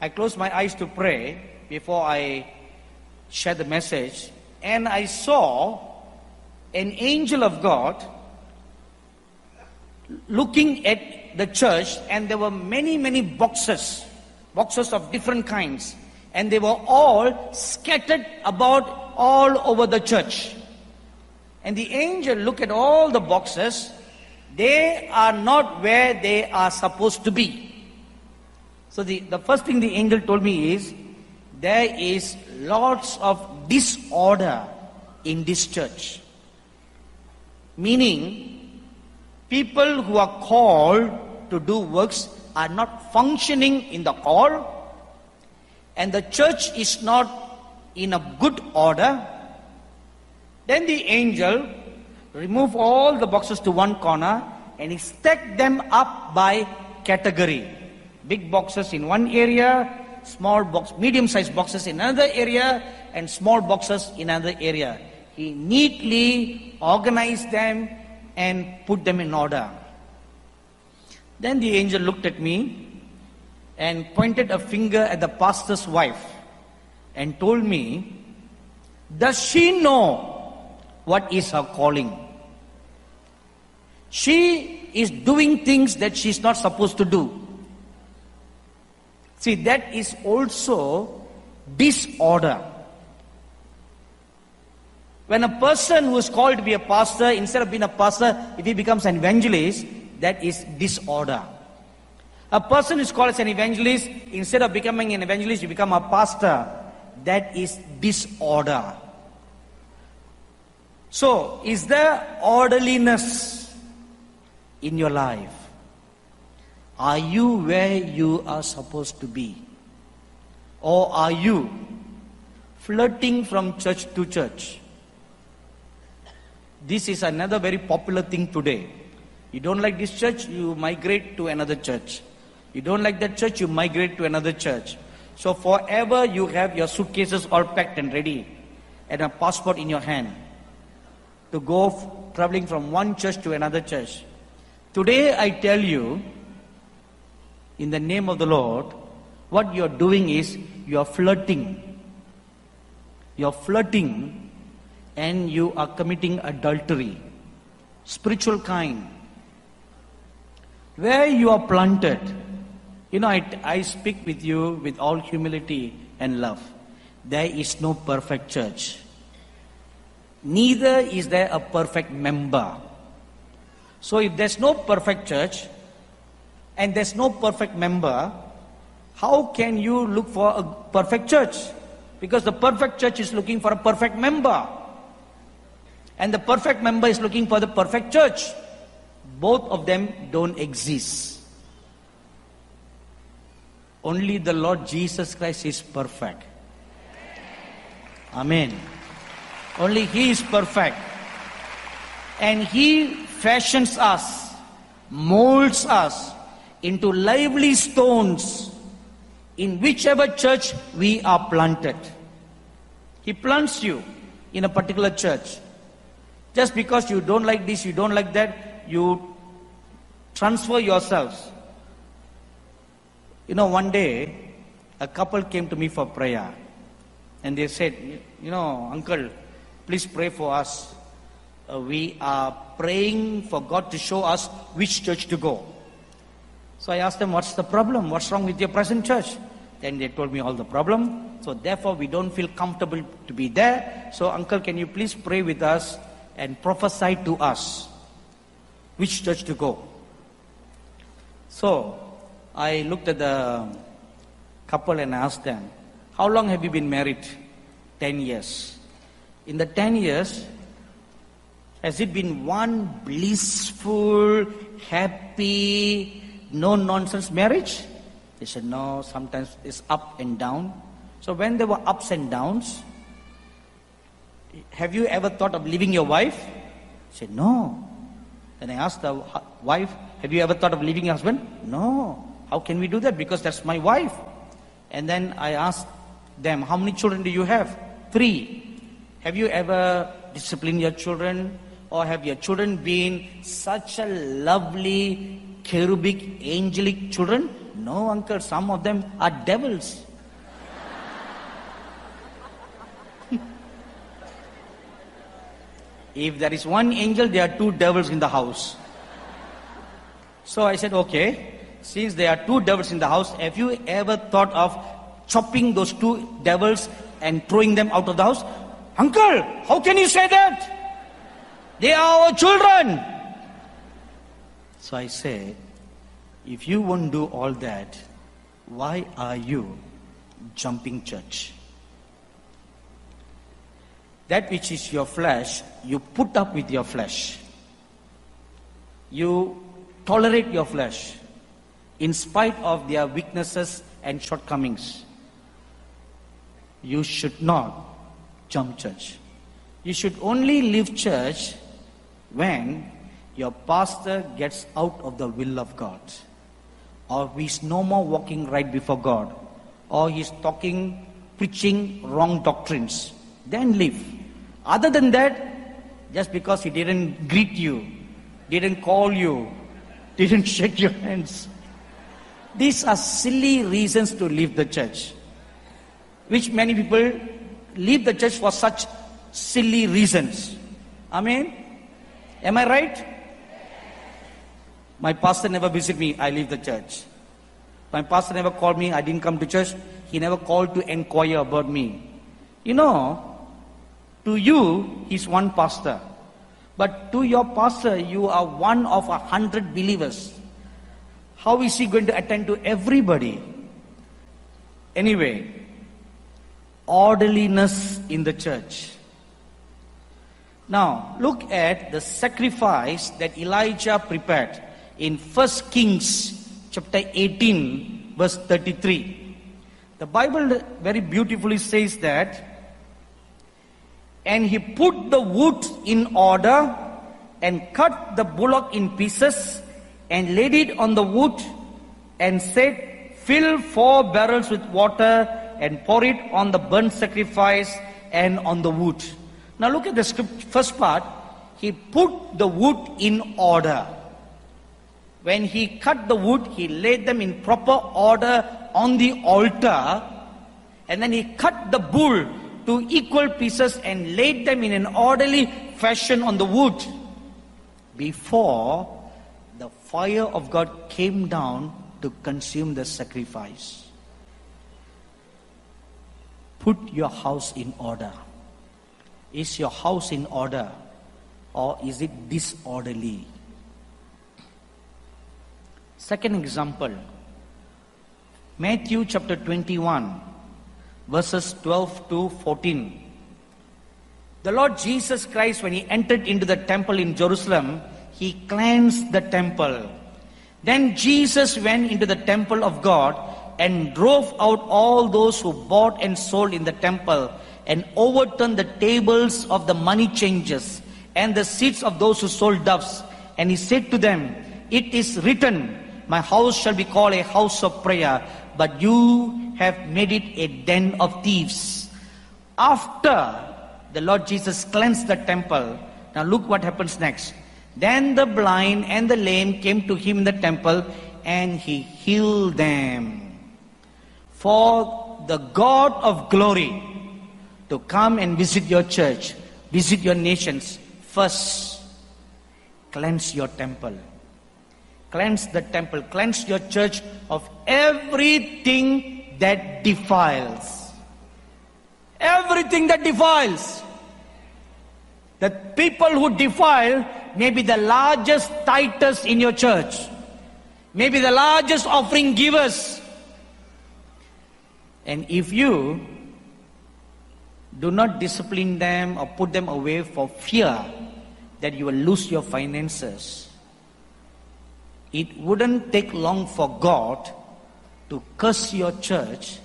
I closed my eyes to pray before I shared the message. And I saw an angel of God looking at the church, and there were many, many boxes boxes of different kinds, and they were all scattered about all over the church. And the angel looked at all the boxes, they are not where they are supposed to be. So the, the first thing the angel told me is, there is lots of disorder in this church. Meaning, people who are called to do works are not functioning in the call, and the church is not in a good order, then the angel remove all the boxes to one corner and he stacked them up by category. Big boxes in one area, small box, medium-sized boxes in another area, and small boxes in another area. He neatly organized them and put them in order. Then the angel looked at me and pointed a finger at the pastor's wife and told me, Does she know what is her calling? She is doing things that she's not supposed to do. See, that is also disorder. When a person who is called to be a pastor, instead of being a pastor, if he becomes an evangelist, that is disorder. A person is called as an evangelist, instead of becoming an evangelist, you become a pastor. That is disorder. So, is there orderliness in your life? Are you where you are supposed to be? Or are you flirting from church to church? This is another very popular thing today. You don't like this church, you migrate to another church. You don't like that church, you migrate to another church. So forever you have your suitcases all packed and ready and a passport in your hand to go f- traveling from one church to another church. Today I tell you, in the name of the Lord, what you're doing is you're flirting. You're flirting and you are committing adultery. Spiritual kind. Where you are planted, you know, I, I speak with you with all humility and love. There is no perfect church. Neither is there a perfect member. So if there's no perfect church and there's no perfect member, how can you look for a perfect church? Because the perfect church is looking for a perfect member. And the perfect member is looking for the perfect church. Both of them don't exist. Only the Lord Jesus Christ is perfect. Amen. Only He is perfect. And He fashions us, molds us into lively stones in whichever church we are planted. He plants you in a particular church. Just because you don't like this, you don't like that, you transfer yourselves. You know, one day, a couple came to me for prayer. And they said, You know, uncle, please pray for us. Uh, we are praying for God to show us which church to go. So I asked them, What's the problem? What's wrong with your present church? Then they told me all the problem. So therefore, we don't feel comfortable to be there. So, uncle, can you please pray with us and prophesy to us which church to go? So I looked at the couple and asked them, How long have you been married? 10 years. In the 10 years, has it been one blissful, happy, no nonsense marriage? They said, No, sometimes it's up and down. So when there were ups and downs, have you ever thought of leaving your wife? He said, No. Then I asked the wife, Have you ever thought of leaving your husband? No. How can we do that? Because that's my wife. And then I asked them, How many children do you have? Three. Have you ever disciplined your children? Or have your children been such a lovely, cherubic, angelic children? No, uncle, some of them are devils. If there is one angel, there are two devils in the house. So I said, okay, since there are two devils in the house, have you ever thought of chopping those two devils and throwing them out of the house? Uncle, how can you say that? They are our children. So I said, if you won't do all that, why are you jumping church? That which is your flesh, you put up with your flesh. You tolerate your flesh in spite of their weaknesses and shortcomings. You should not jump church. You should only leave church when your pastor gets out of the will of God, or he's no more walking right before God, or he's talking, preaching wrong doctrines. Then leave. Other than that, just because he didn't greet you, didn't call you, [laughs] didn't shake your hands, these are silly reasons to leave the church, which many people leave the church for such silly reasons. Amen? Am I right? My pastor never visited me, I leave the church. My pastor never called me, I didn't come to church. He never called to inquire about me. You know, to you, he's one pastor. But to your pastor, you are one of a hundred believers. How is he going to attend to everybody? Anyway, orderliness in the church. Now, look at the sacrifice that Elijah prepared in 1 Kings chapter 18, verse 33. The Bible very beautifully says that, and he put the wood in order and cut the bullock in pieces and laid it on the wood and said, Fill four barrels with water and pour it on the burnt sacrifice and on the wood. Now look at the script, first part. He put the wood in order. When he cut the wood, he laid them in proper order on the altar. And then he cut the bull to equal pieces and laid them in an orderly fashion on the wood. Before the fire of God came down to consume the sacrifice. Put your house in order. Is your house in order or is it disorderly? Second example Matthew chapter 21, verses 12 to 14. The Lord Jesus Christ, when he entered into the temple in Jerusalem, he cleansed the temple. Then Jesus went into the temple of God and drove out all those who bought and sold in the temple and overturned the tables of the money changers and the seats of those who sold doves. And he said to them, It is written, My house shall be called a house of prayer, but you have made it a den of thieves. After the Lord Jesus cleansed the temple, now look what happens next. Then the blind and the lame came to him in the temple, and he healed them. For the God of glory to come and visit your church, visit your nations, first cleanse your temple. Cleanse the temple, cleanse your church of everything that defiles. Everything that defiles. The people who defile may be the largest tithes in your church, maybe the largest offering givers. And if you do not discipline them or put them away for fear that you will lose your finances, it wouldn't take long for God to curse your church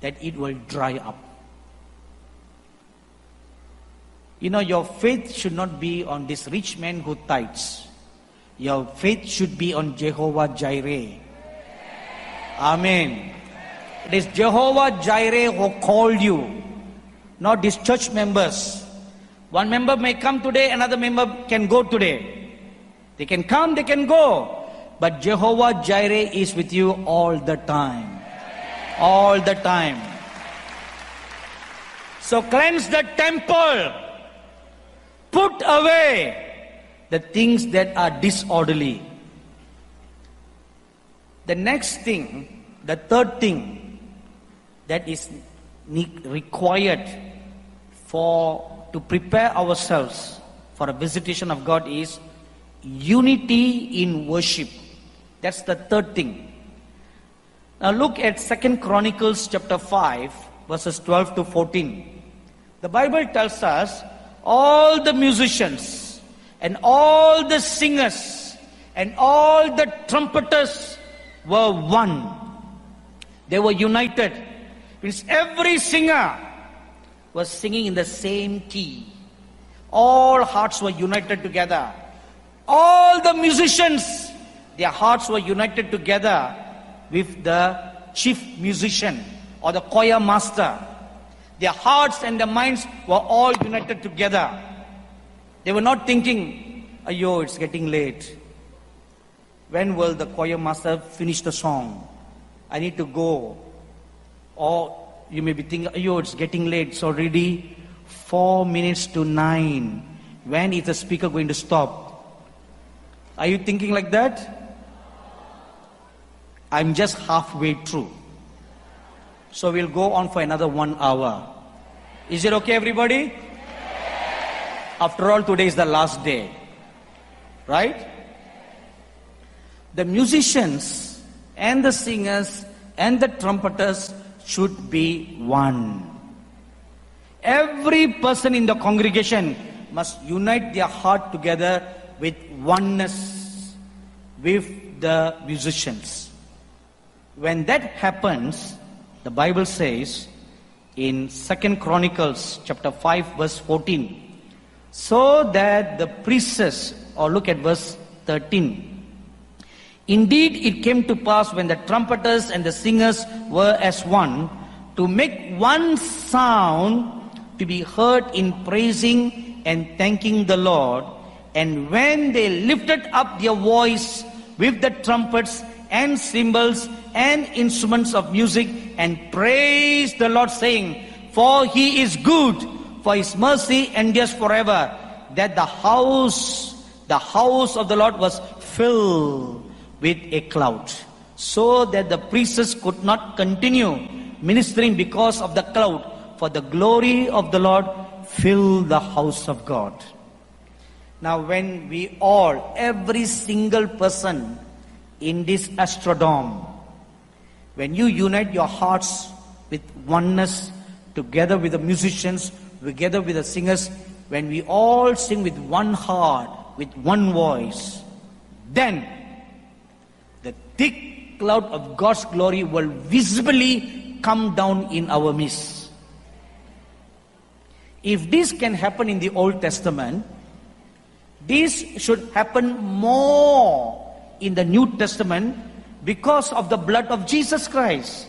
that it will dry up. You know, your faith should not be on this rich man who tithes. Your faith should be on Jehovah Jireh. Amen. It is Jehovah Jireh who called you, not these church members. One member may come today, another member can go today. They can come, they can go. But Jehovah Jireh is with you all the time. All the time. So cleanse the temple. Put away the things that are disorderly. The next thing, the third thing that is required for to prepare ourselves for a visitation of God is unity in worship. That's the third thing. Now look at Second Chronicles chapter 5 verses 12 to 14. The Bible tells us all the musicians and all the singers and all the trumpeters were one. They were united. Means every singer was singing in the same key. All hearts were united together. All the musicians, their hearts were united together with the chief musician or the choir master. Their hearts and their minds were all united together. They were not thinking, Ayo, it's getting late. When will the choir master finish the song? I need to go. Or you may be thinking, Ayo, it's getting late. It's already four minutes to nine. When is the speaker going to stop? Are you thinking like that? I'm just halfway through. So we'll go on for another one hour. Is it okay, everybody? After all, today is the last day. Right? The musicians and the singers and the trumpeters should be one. Every person in the congregation must unite their heart together with oneness with the musicians. When that happens, the Bible says in Second Chronicles chapter 5 verse 14, so that the priests, or look at verse 13, Indeed, it came to pass when the trumpeters and the singers were as one, to make one sound to be heard in praising and thanking the Lord. And when they lifted up their voice with the trumpets and cymbals and instruments of music and praised the Lord, saying, For he is good, for his mercy endures forever, that the house, the house of the Lord was filled with a cloud, so that the priests could not continue ministering because of the cloud, for the glory of the Lord filled the house of God. Now, when we all, every single person in this astrodome, when you unite your hearts with oneness, together with the musicians, together with the singers, when we all sing with one heart, with one voice, then the thick cloud of God's glory will visibly come down in our midst. If this can happen in the Old Testament, this should happen more in the New Testament because of the blood of Jesus Christ.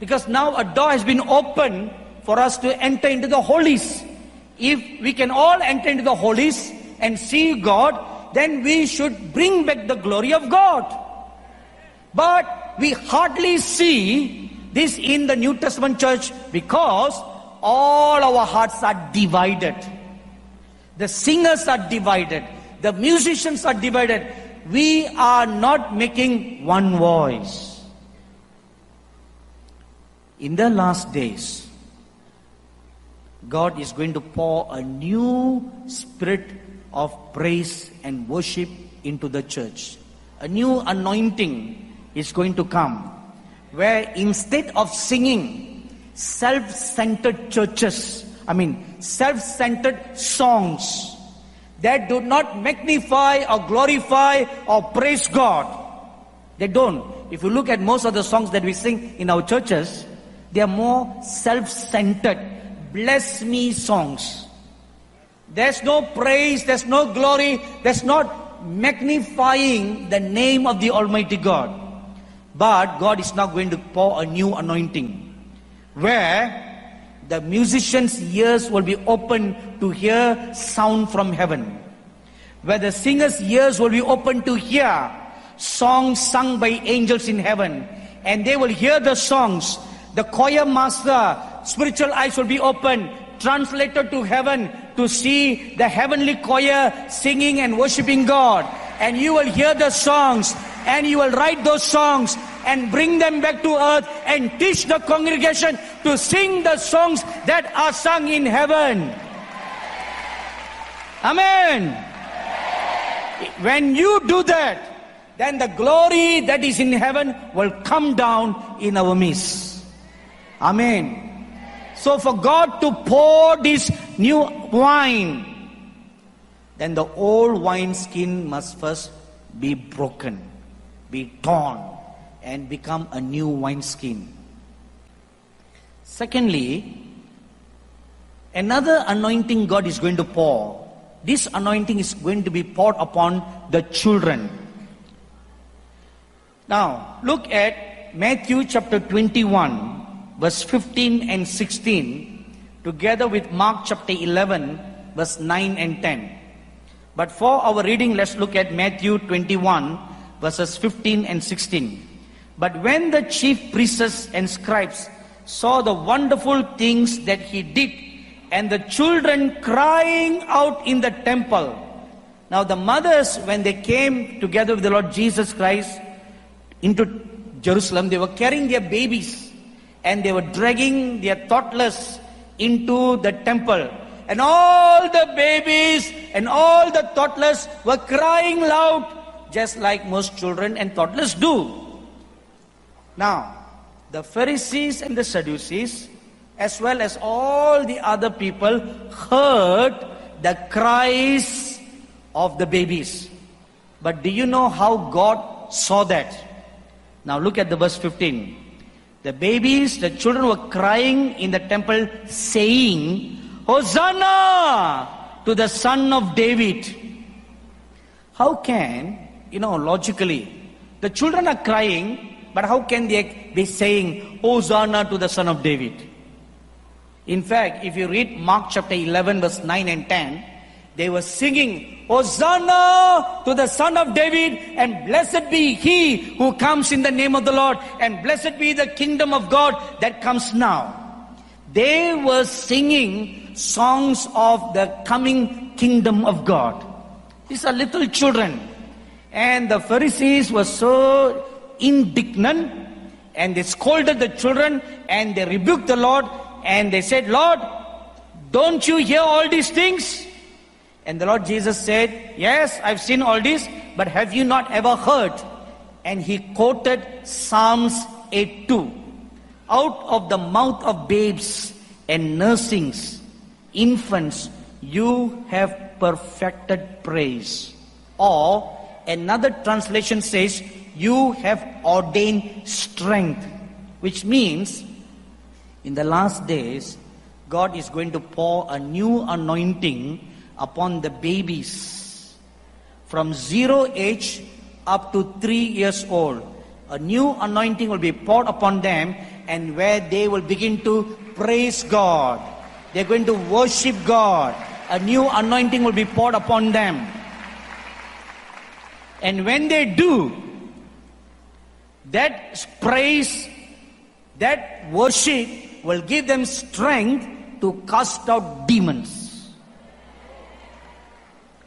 Because now a door has been opened for us to enter into the holies. If we can all enter into the holies and see God, then we should bring back the glory of God. But we hardly see this in the New Testament church because all our hearts are divided. The singers are divided. The musicians are divided. We are not making one voice. In the last days, God is going to pour a new spirit of praise and worship into the church. A new anointing is going to come where instead of singing self centered churches, I mean, self centered songs that do not magnify or glorify or praise God, they don't. If you look at most of the songs that we sing in our churches, they are more self centered, bless me songs. There's no praise, there's no glory, there's not magnifying the name of the Almighty God. But God is now going to pour a new anointing where the musician's ears will be open to hear sound from heaven. Where the singer's ears will be open to hear songs sung by angels in heaven. And they will hear the songs. The choir master, spiritual eyes will be open, translated to heaven to see the heavenly choir singing and worshiping God. And you will hear the songs and you will write those songs and bring them back to earth and teach the congregation to sing the songs that are sung in heaven. Amen. When you do that, then the glory that is in heaven will come down in our midst. Amen. So for God to pour this new wine, then the old wine skin must first be broken, be torn, and become a new wineskin. Secondly, another anointing God is going to pour. This anointing is going to be poured upon the children. Now, look at Matthew chapter 21, verse 15 and 16, together with Mark chapter 11, verse 9 and 10. But for our reading, let's look at Matthew 21, verses 15 and 16. But when the chief priests and scribes saw the wonderful things that he did, and the children crying out in the temple. Now, the mothers, when they came together with the Lord Jesus Christ into Jerusalem, they were carrying their babies and they were dragging their toddlers into the temple. And all the babies and all the toddlers were crying loud, just like most children and toddlers do. Now, the Pharisees and the Sadducees, as well as all the other people, heard the cries of the babies. But do you know how God saw that? Now look at the verse 15. The babies, the children were crying in the temple, saying, Hosanna to the son of David. How can, you know, logically, the children are crying, but how can they be saying, Hosanna to the son of David? In fact, if you read Mark chapter 11, verse 9 and 10, they were singing, Hosanna to the son of David, and blessed be he who comes in the name of the Lord, and blessed be the kingdom of God that comes now. They were singing songs of the coming kingdom of God. These are little children. And the Pharisees were so indignant and they scolded the children and they rebuked the Lord and they said, Lord, don't you hear all these things? And the Lord Jesus said, Yes, I've seen all this, but have you not ever heard? And he quoted Psalms 8 2. Out of the mouth of babes and nursings, infants, you have perfected praise. Or another translation says, you have ordained strength, which means in the last days, God is going to pour a new anointing upon the babies from zero age up to three years old. A new anointing will be poured upon them, and where they will begin to praise God. They're going to worship God. A new anointing will be poured upon them. And when they do, that praise, that worship will give them strength to cast out demons.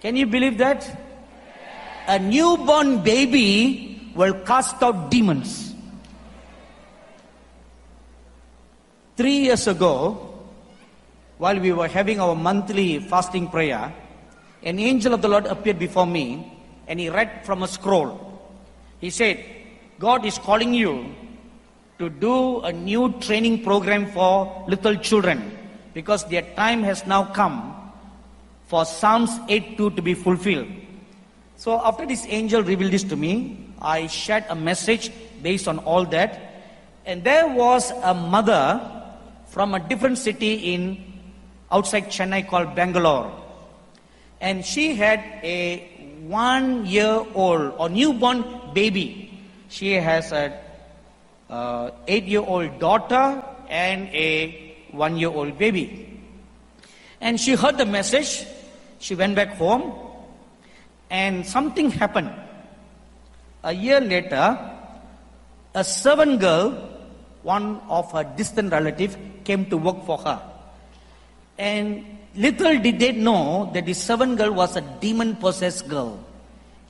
Can you believe that? A newborn baby will cast out demons. Three years ago, while we were having our monthly fasting prayer, an angel of the Lord appeared before me and he read from a scroll. He said, God is calling you to do a new training program for little children because their time has now come for Psalms 8.2 to be fulfilled. So after this angel revealed this to me, I shared a message based on all that. And there was a mother from a different city in outside Chennai called Bangalore. And she had a one year old or newborn baby. She has a uh, eight year old daughter and a one year old baby. And she heard the message. She went back home and something happened. A year later, a servant girl, one of her distant relative, came to work for her. And little did they know that the servant girl was a demon possessed girl.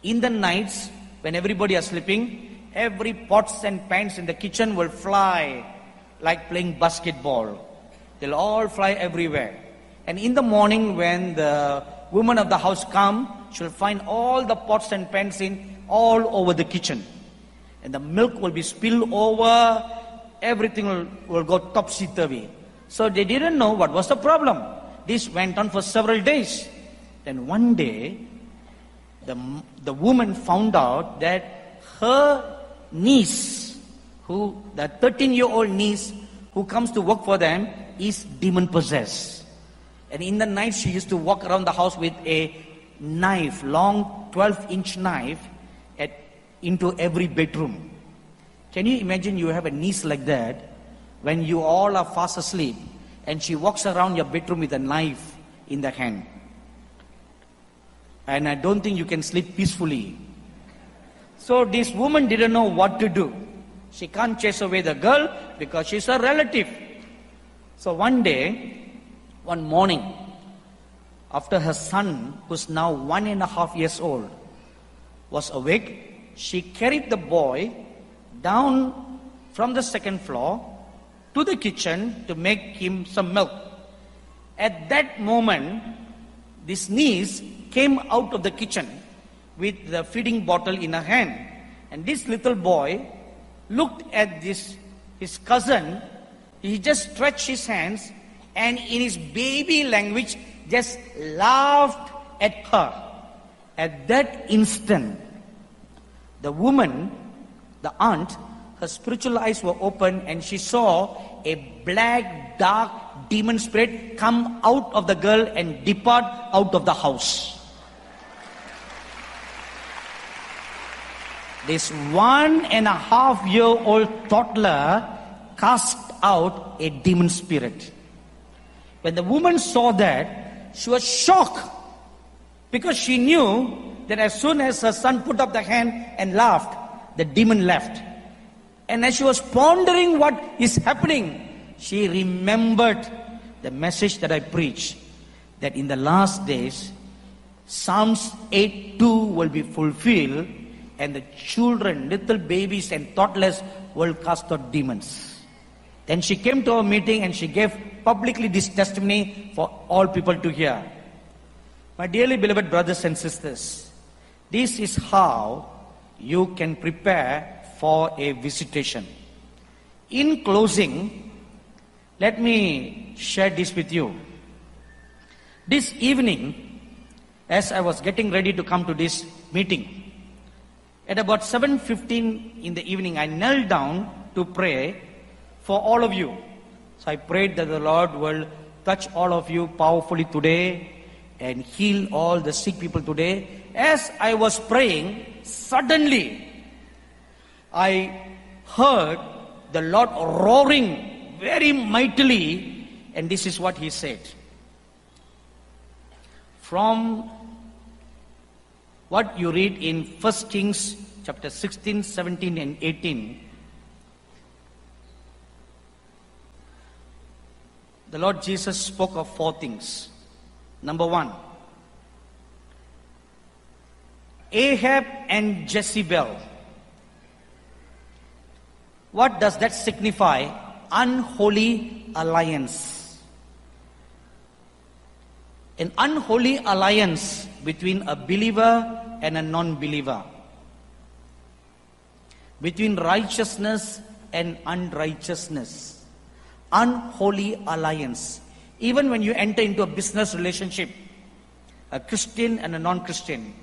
In the nights, when everybody is sleeping, every pots and pans in the kitchen will fly like playing basketball. They'll all fly everywhere. And in the morning, when the woman of the house come, she'll find all the pots and pans in all over the kitchen. And the milk will be spilled over, everything will, will go topsy-turvy. So they didn't know what was the problem. This went on for several days. Then one day, the, the woman found out that her niece, who, the 13 year old niece who comes to work for them, is demon possessed. And in the night, she used to walk around the house with a knife, long 12 inch knife, at, into every bedroom. Can you imagine you have a niece like that when you all are fast asleep and she walks around your bedroom with a knife in the hand? And I don't think you can sleep peacefully. So this woman didn't know what to do. She can't chase away the girl because she's a relative. So one day, one morning, after her son, who's now one and a half years old, was awake, she carried the boy down from the second floor to the kitchen to make him some milk. At that moment, this niece came out of the kitchen with the feeding bottle in her hand. And this little boy looked at this, his cousin. He just stretched his hands and in his baby language just laughed at her. At that instant, the woman, the aunt, her spiritual eyes were open and she saw a black, dark demon spirit come out of the girl and depart out of the house. This one and a half year old toddler cast out a demon spirit. When the woman saw that, she was shocked because she knew that as soon as her son put up the hand and laughed, the demon left. And as she was pondering what is happening, she remembered the message that I preached that in the last days, Psalms 8 2 will be fulfilled and the children, little babies and thoughtless will cast out demons. Then she came to our meeting and she gave publicly this testimony for all people to hear. My dearly beloved brothers and sisters, this is how you can prepare for a visitation. In closing, let me share this with you. This evening, as I was getting ready to come to this meeting, at about 7.15 in the evening, I knelt down to pray for all of you. So I prayed that the Lord will touch all of you powerfully today and heal all the sick people today. As I was praying, suddenly I heard the Lord roaring very mightily, and this is what he said. From what you read in 1 Kings chapter 16, 17, and 18, the Lord Jesus spoke of four things. Number one, Ahab and Jezebel. What does that signify? Unholy alliance. An unholy alliance between a believer and a non believer, between righteousness and unrighteousness, unholy alliance. Even when you enter into a business relationship, a Christian and a non Christian,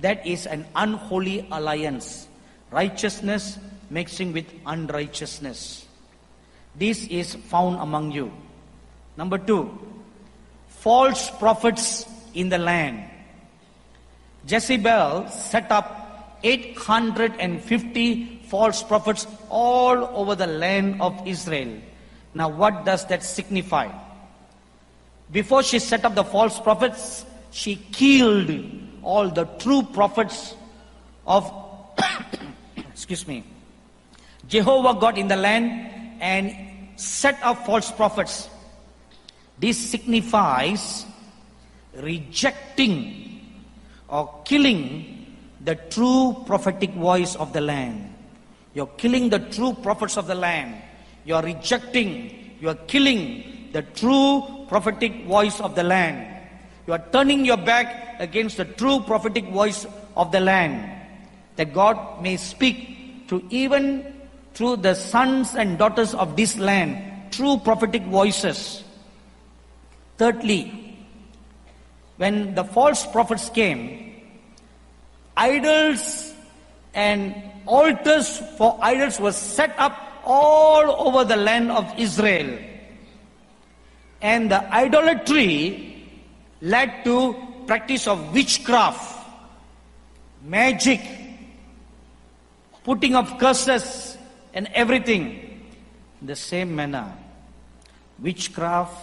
that is an unholy alliance. Righteousness mixing with unrighteousness. This is found among you. Number two, false prophets in the land. Jezebel set up 850 false prophets all over the land of Israel. Now, what does that signify? Before she set up the false prophets, she killed all the true prophets of, [coughs] excuse me, Jehovah God in the land and set up false prophets. This signifies rejecting or killing the true prophetic voice of the land. You're killing the true prophets of the land. You're rejecting, you're killing the true prophetic voice of the land. You are turning your back against the true prophetic voice of the land. That God may speak to even through the sons and daughters of this land, true prophetic voices. Thirdly, when the false prophets came, idols and altars for idols were set up all over the land of Israel. And the idolatry led to practice of witchcraft, magic, putting of curses and everything. In the same manner, witchcraft,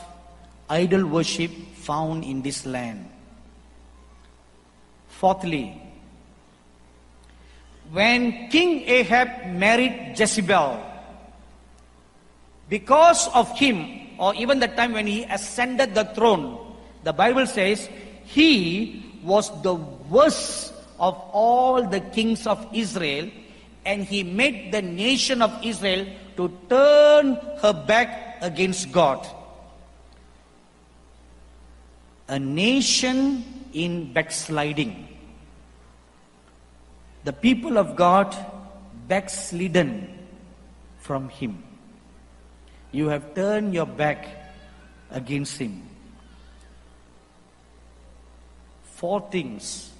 idol worship found in this land. Fourthly, when King Ahab married Jezebel, because of him, or even the time when he ascended the throne, the Bible says he was the worst of all the kings of Israel, and he made the nation of Israel to turn her back against God. A nation in backsliding. The people of God backslidden from Him. You have turned your back against Him. Four things.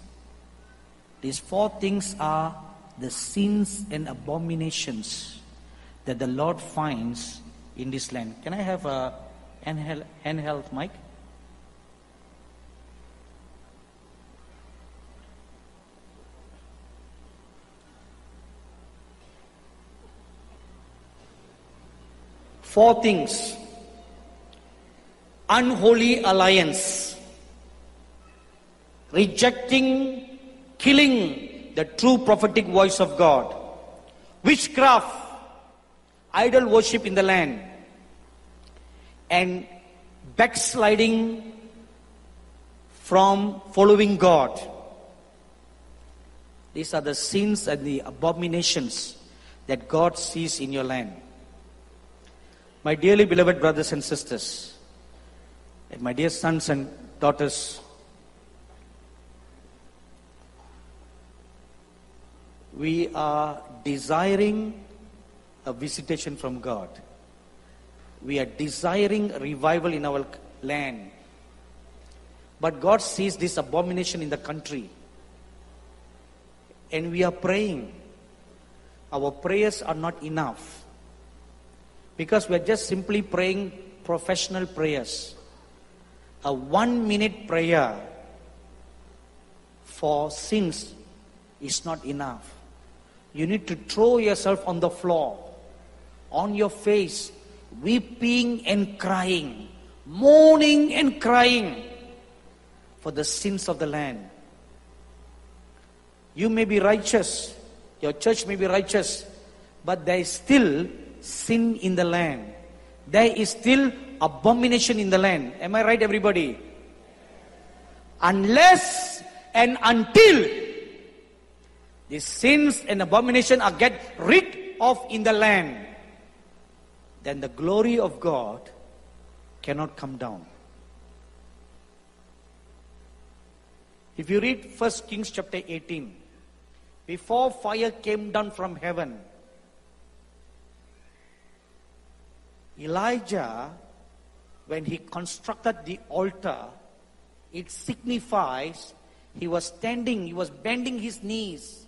These four things are the sins and abominations that the Lord finds in this land. Can I have a handheld, handheld mic? Four things. Unholy alliance, rejecting, killing the true prophetic voice of God, witchcraft, idol worship in the land, and backsliding from following God. These are the sins and the abominations that God sees in your land. My dearly beloved brothers and sisters, and my dear sons and daughters, we are desiring a visitation from God. We are desiring revival in our land. But God sees this abomination in the country. And we are praying. Our prayers are not enough because we're just simply praying professional prayers. A one minute prayer for sins is not enough. You need to throw yourself on the floor, on your face, weeping and crying, mourning and crying for the sins of the land. You may be righteous, your church may be righteous, but there is still sin in the land. There is still abomination in the land. Am I right, everybody? Unless and until the sins and abomination are get rid of in the land, then the glory of God cannot come down. If you read 1 Kings chapter 18, before fire came down from heaven, Elijah, when he constructed the altar, it signifies he was standing, he was bending his knees,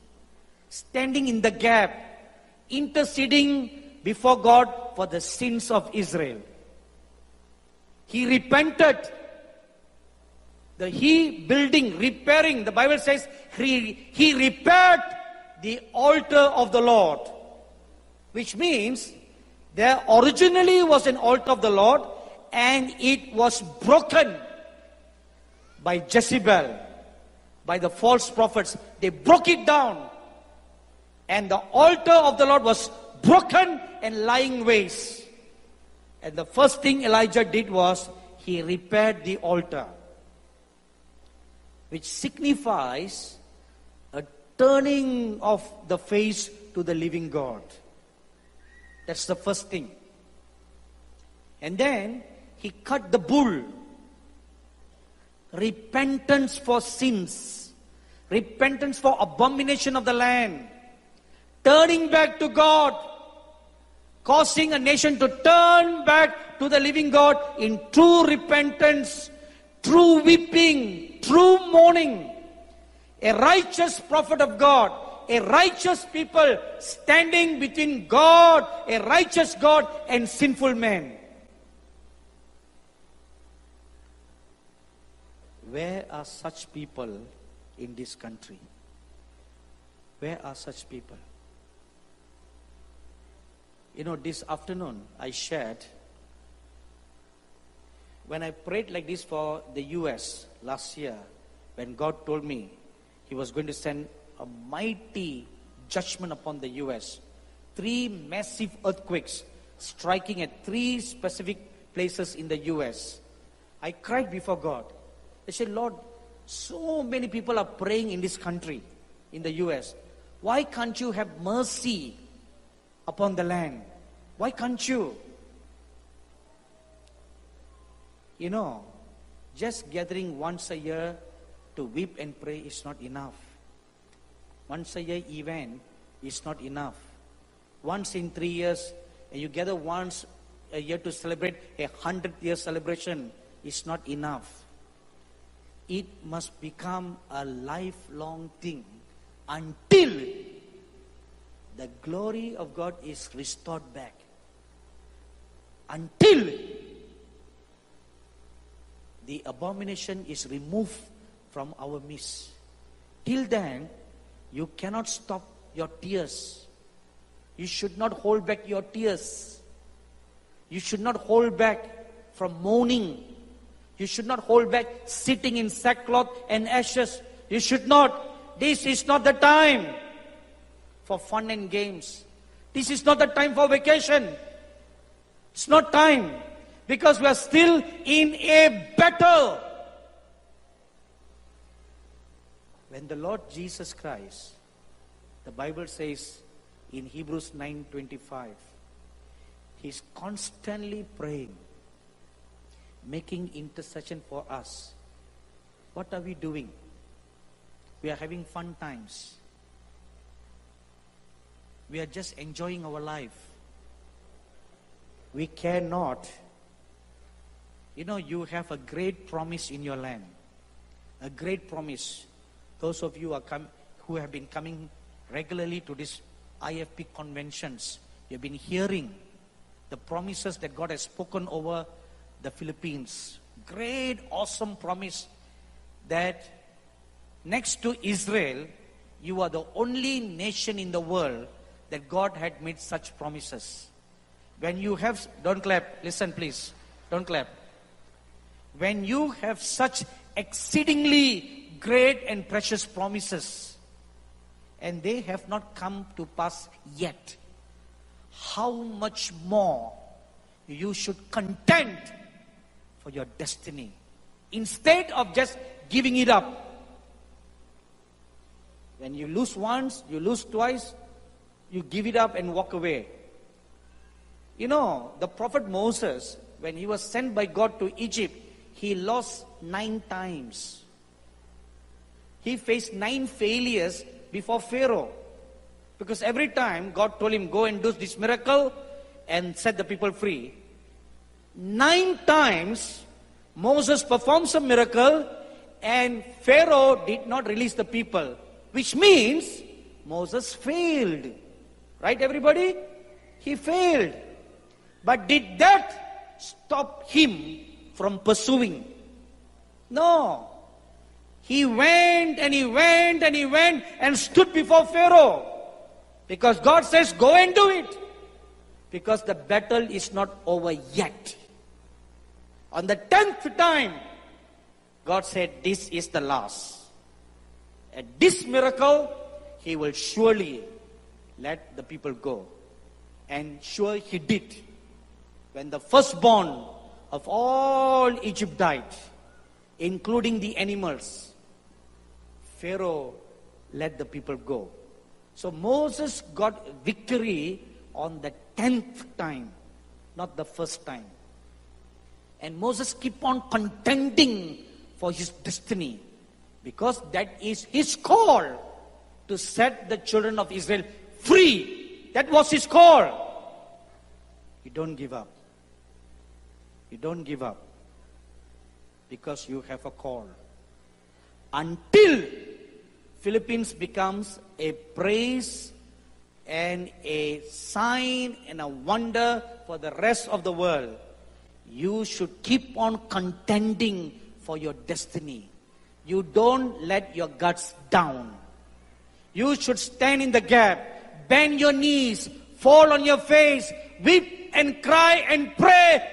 standing in the gap, interceding before God for the sins of Israel. He repented. The he building, repairing, the Bible says he, he repaired the altar of the Lord, which means there originally was an altar of the Lord and it was broken by Jezebel, by the false prophets. They broke it down. And the altar of the Lord was broken and lying waste. And the first thing Elijah did was he repaired the altar, which signifies a turning of the face to the living God. That's the first thing. And then he cut the bull. Repentance for sins. Repentance for abomination of the land. Turning back to God. Causing a nation to turn back to the living God in true repentance, true weeping, true mourning. a righteous prophet of God, a righteous people standing between God, a righteous God, and sinful men. Where are such people in this country? Where are such people? You know, this afternoon I shared when I prayed like this for the US last year, when God told me He was going to send a mighty judgment upon the US, three massive earthquakes striking at three specific places in the US. I cried before God. I said, Lord, so many people are praying in this country, in the US. Why can't you have mercy upon the land? Why can't you? You know, just gathering once a year to weep and pray is not enough. Once a year event is not enough. Once in three years, and you gather once a year to celebrate a hundred year celebration is not enough. It must become a lifelong thing until the glory of God is restored back. Until the abomination is removed from our midst. Till then, you cannot stop your tears. You should not hold back your tears. You should not hold back from mourning. You should not hold back sitting in sackcloth and ashes. You should not. This is not the time for fun and games. This is not the time for vacation. It's not time because we are still in a battle. When the Lord Jesus Christ, the Bible says in Hebrews 9:25, he's constantly praying, making intercession for us. What are we doing? We are having fun times. We are just enjoying our life. We cannot you know, you have a great promise in your land. A great promise. Those of you who have been coming regularly to these IFP conventions, you've been hearing the promises that God has spoken over the Philippines. Great, awesome promise that next to Israel, you are the only nation in the world that God had made such promises. When you have, don't clap, listen please, don't clap when you have such exceedingly great and precious promises and they have not come to pass yet, how much more you should contend for your destiny instead of just giving it up. When you lose once, you lose twice, you give it up and walk away. You know, the prophet Moses, when he was sent by God to Egypt, he lost nine times. He faced nine failures before Pharaoh. Because every time God told him, go and do this miracle and set the people free. Nine times Moses performed some miracle and Pharaoh did not release the people. Which means Moses failed. Right, everybody? He failed. But did that stop him from pursuing. No. He went and he went and he went and stood before Pharaoh. Because God says, go and do it. Because the battle is not over yet. On the tenth time, God said, this is the last. At this miracle, he will surely let the people go. And sure he did. When the firstborn of all Egypt died, including the animals. Pharaoh let the people go. So Moses got victory on the tenth time, not the first time. And Moses keep on contending for his destiny because that is his call to set the children of Israel free. That was his call. You don't give up. You don't give up because you have a call. Until Philippines becomes a praise and a sign and a wonder for the rest of the world, you should keep on contending for your destiny. You don't let your guts down. You should stand in the gap, bend your knees, fall on your face, weep and cry and pray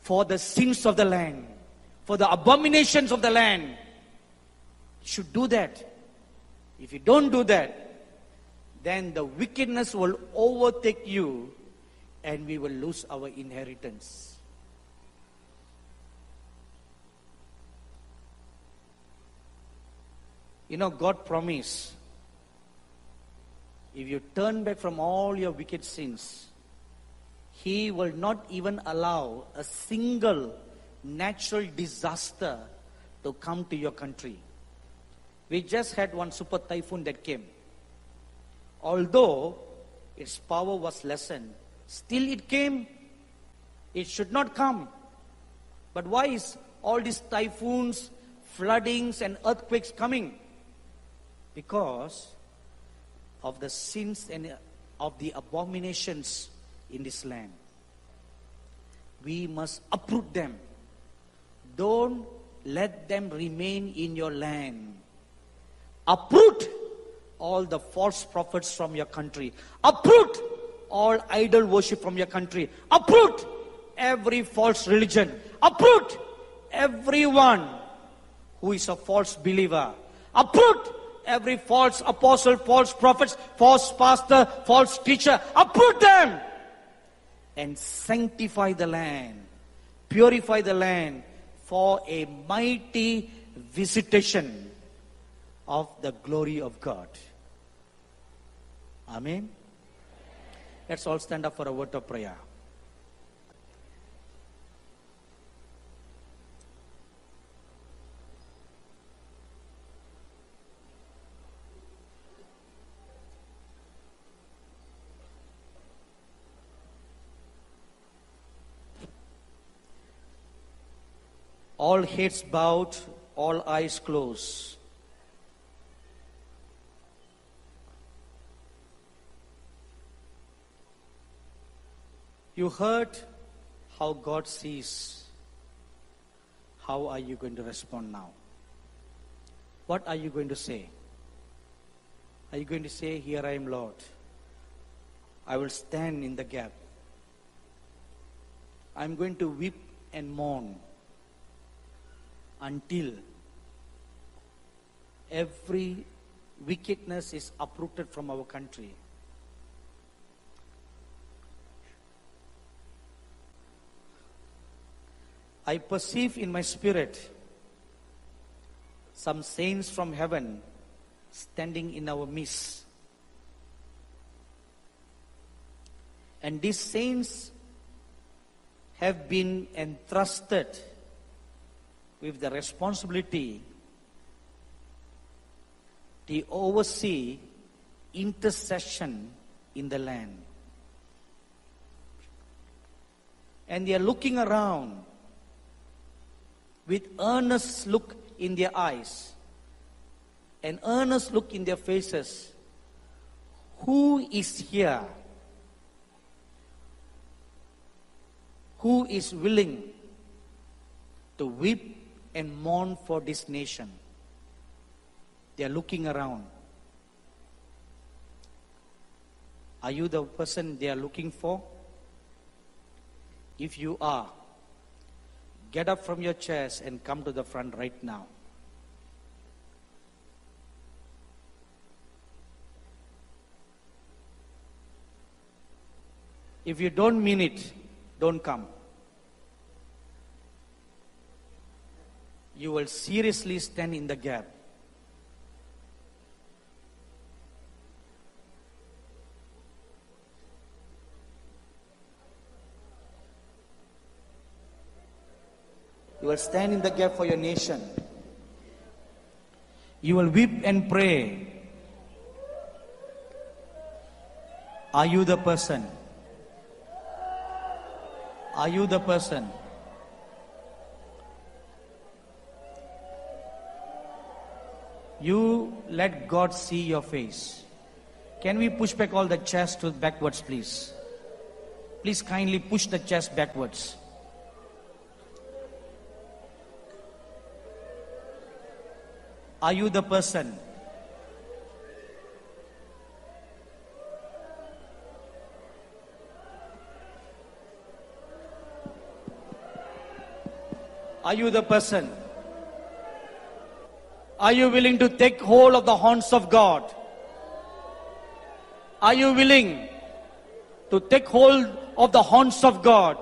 for the sins of the land, for the abominations of the land. You should do that. If you don't do that, then the wickedness will overtake you and we will lose our inheritance. You know, God promised if you turn back from all your wicked sins, He will not even allow a single natural disaster to come to your country. We just had one super typhoon that came. Although its power was lessened, still it came. It should not come. But why is all these typhoons, floodings, and earthquakes coming? Because of the sins and uh, of the abominations in this land. We must uproot them. Don't let them remain in your land. Uproot all the false prophets from your country. Uproot all idol worship from your country. Uproot every false religion. Uproot everyone who is a false believer. Uproot every false apostle, false prophets, false pastor, false teacher. Uproot them and sanctify the land. Purify the land for a mighty visitation of the glory of God. Amen. Let's all stand up for a word of prayer. All heads bowed, all eyes closed. You heard how God sees. How are you going to respond now? What are you going to say? Are you going to say, Here I am, Lord? I will stand in the gap. I'm going to weep and mourn until every wickedness is uprooted from our country. I perceive in my spirit some saints from heaven standing in our midst. And these saints have been entrusted with the responsibility to oversee intercession in the land. And they are looking around with earnest look in their eyes, an earnest look in their faces. Who is here? Who is willing to weep and mourn for this nation? They are looking around. Are you the person they are looking for? If you are, Get up from your chairs and come to the front right now. If you don't mean it, don't come. You will seriously stand in the gap. You will stand in the gap for your nation. You will weep and pray. Are you the person? Are you the person? You let God see your face. Can we push back all the chest backwards, please? Please kindly push the chest backwards. Are you the person? Are you the person? Are you willing to take hold of the horns of God? Are you willing to take hold of the horns of God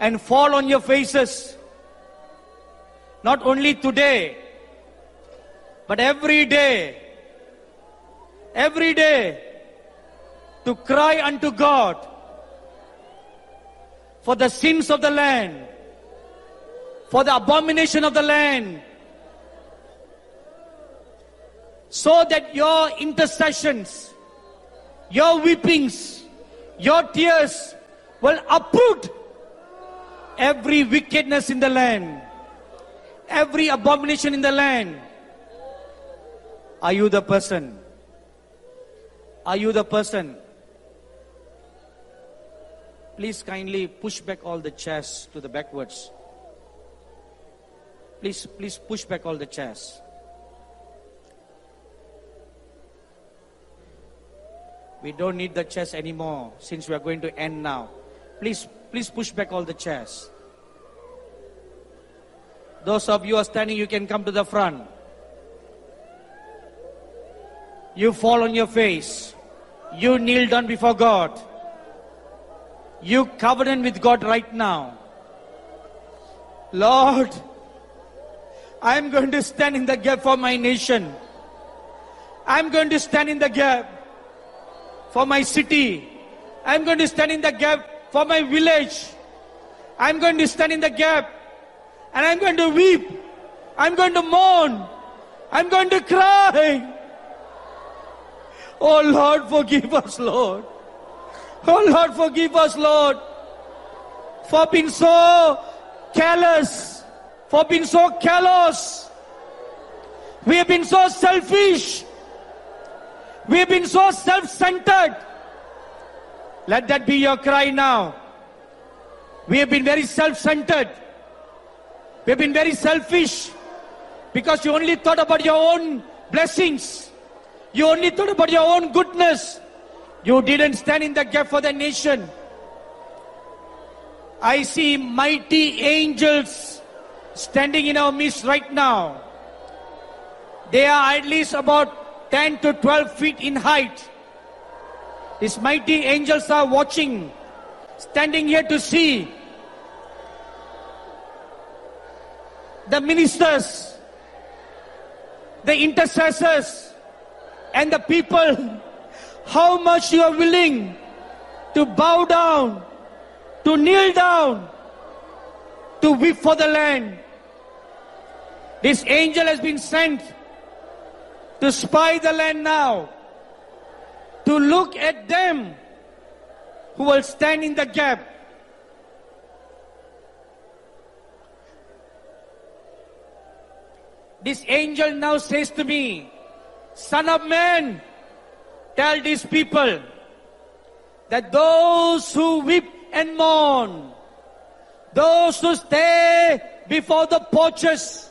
and fall on your faces? Not only today, but every day, every day, to cry unto God for the sins of the land, for the abomination of the land, so that your intercessions, your weepings, your tears will uproot every wickedness in the land, every abomination in the land. Are you the person? Are you the person? Please kindly push back all the chairs to the backwards. Please, please push back all the chairs. We don't need the chairs anymore since we are going to end now. Please, please push back all the chairs. Those of you are standing, you can come to the front. You fall on your face. You kneel down before God. You covenant with God right now. Lord, I am going to stand in the gap for my nation. I'm going to stand in the gap for my city. I'm going to stand in the gap for my village. I'm going to stand in the gap and I'm going to weep. I'm going to mourn. I'm going to cry. Oh Lord, forgive us, Lord. Oh Lord, forgive us, Lord, for being so careless, for being so callous. We have been so selfish. We have been so self-centered. Let that be your cry now. We have been very self-centered. We have been very selfish because you only thought about your own blessings. You only thought about your own goodness. You didn't stand in the gap for the nation. I see mighty angels standing in our midst right now. They are at least about 10 to 12 feet in height. These mighty angels are watching, standing here to see the ministers, the intercessors, and the people how much you are willing to bow down, to kneel down, to weep for the land. This angel has been sent to spy the land now, to look at them who will stand in the gap. This angel now says to me, Son of man, Tell these people that those who weep and mourn, those who stay before the porches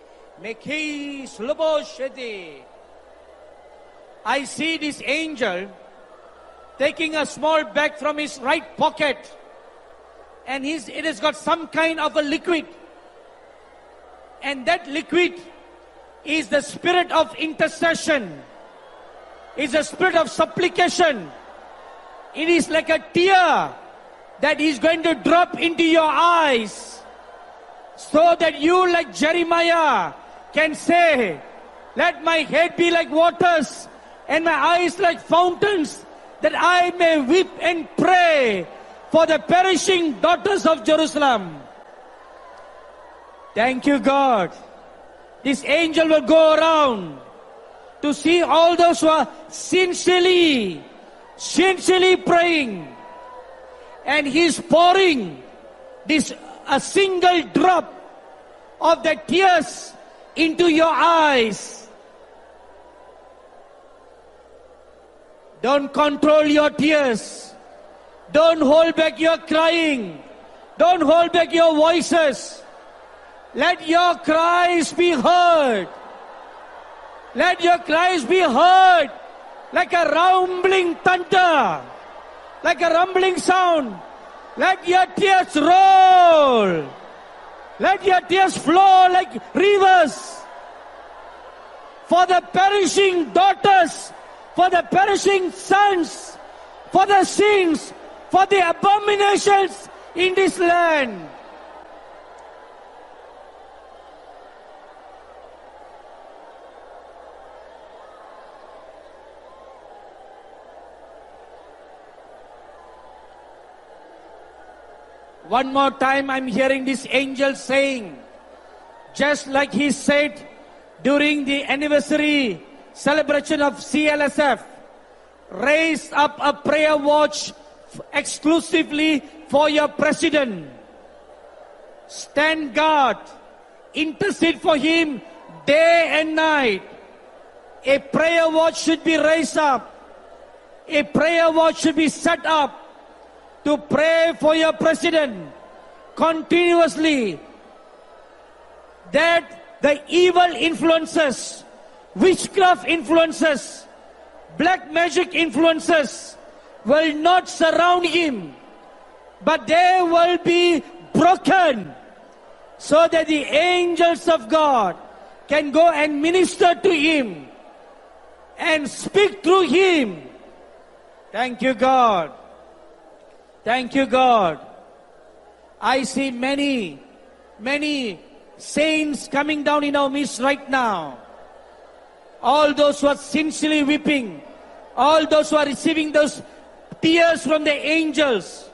Mekhi sluboshati. I see this angel taking a small bag from his right pocket and his, it has got some kind of a liquid. And that liquid is the spirit of intercession, is the spirit of supplication. It is like a tear that is going to drop into your eyes so that you, like Jeremiah, can say, Let my head be like waters and my eyes like fountains, that I may weep and pray for the perishing daughters of Jerusalem. Thank you, God. This angel will go around to see all those who are sincerely, sincerely praying. And he's pouring this a single drop of the tears into your eyes. Don't control your tears. Don't hold back your crying. Don't hold back your voices. Let your cries be heard. Let your cries be heard like a rumbling thunder, like a rumbling sound. Let your tears roll. Let your tears flow like rivers. For the perishing daughters, for the perishing sons, for the sins, for the abominations in this land. One more time, I'm hearing this angel saying, just like he said during the anniversary celebration of CLSF, raise up a prayer watch exclusively for your president. Stand guard, intercede for him day and night. A prayer watch should be raised up. A prayer watch should be set up to pray for your president continuously that the evil influences, witchcraft influences, black magic influences will not surround him, but they will be broken so that the angels of God can go and minister to him and speak through him. Thank you, God. Thank you, God. I see many, many saints coming down in our midst right now. All those who are sincerely weeping, all those who are receiving those tears from the angels.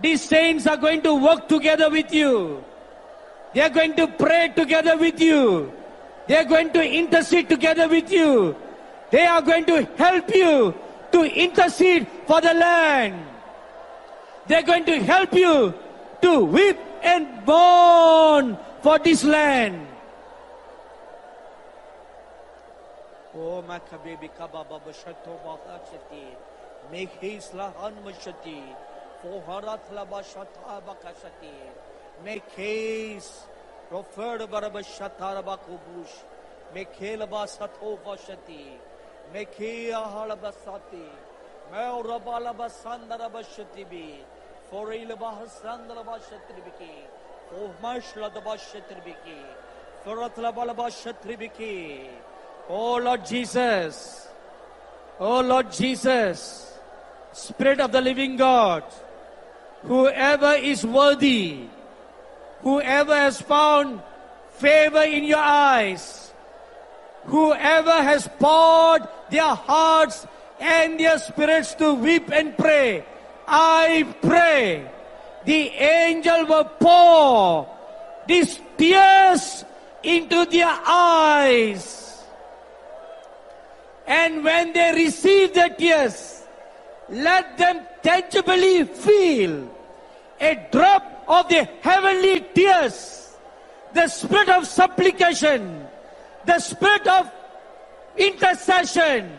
These saints are going to work together with you. They are going to pray together with you. They are going to intercede together with you. They are going to help you to intercede for the land. They're going to help you to weep and mourn for this land. Oh. Make his lahan mashati. Foharat labashata bakashati. Make his Proferd barabashatara bakubush. Make helaba sato vashati. Make he Oh Lord Jesus. Oh Lord Jesus. Spirit of the living God. Whoever is worthy. Whoever has found favor in your eyes. Whoever has poured their hearts and their spirits to weep and pray. I pray the angel will pour these tears into their eyes. And when they receive the tears, let them tangibly feel a drop of the heavenly tears, the spirit of supplication, the spirit of intercession,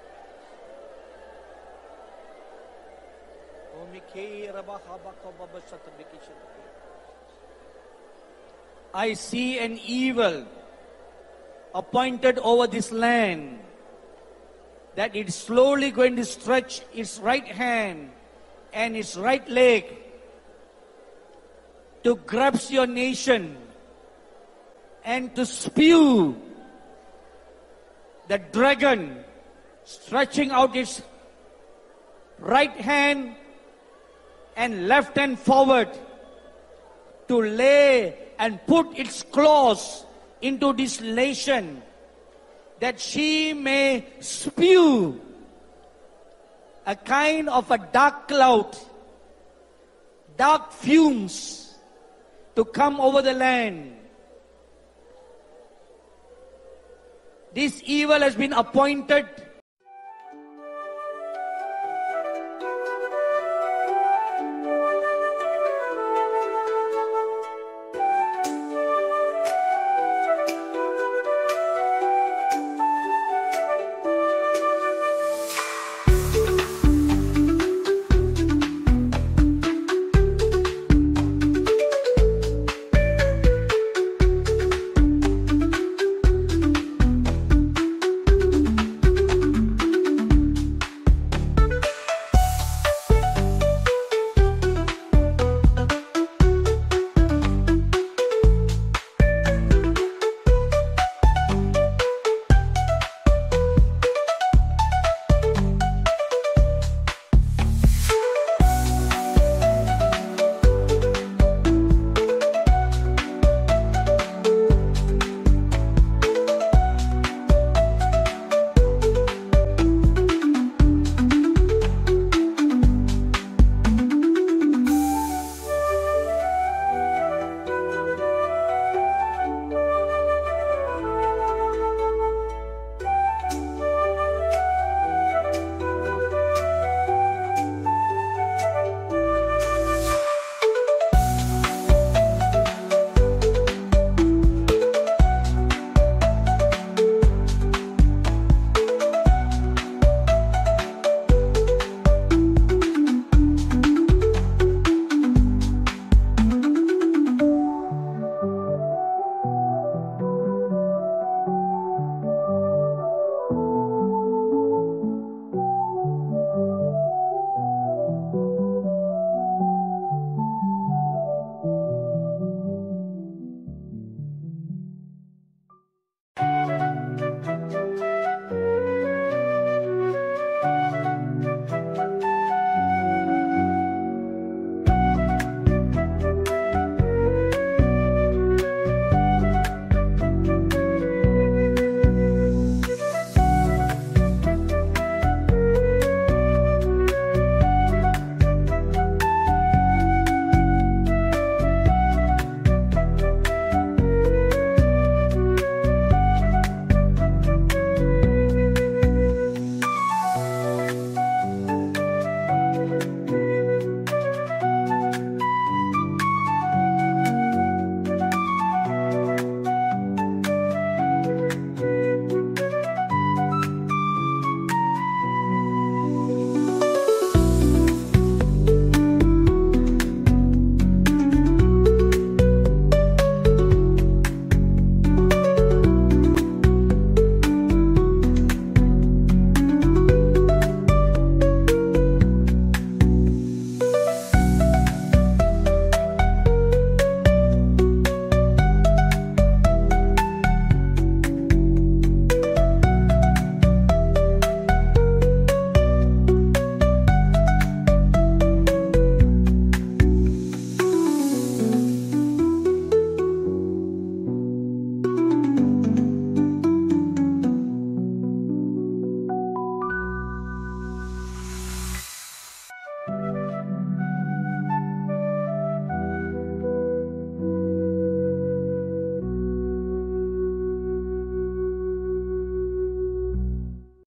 I see an evil appointed over this land. that it's slowly going to stretch its right hand and its right leg to grasp your nation and to spew the dragon stretching out its right hand and left hand forward to lay and put its claws into this nation that she may spew a kind of a dark cloud, dark fumes to come over the land. This evil has been appointed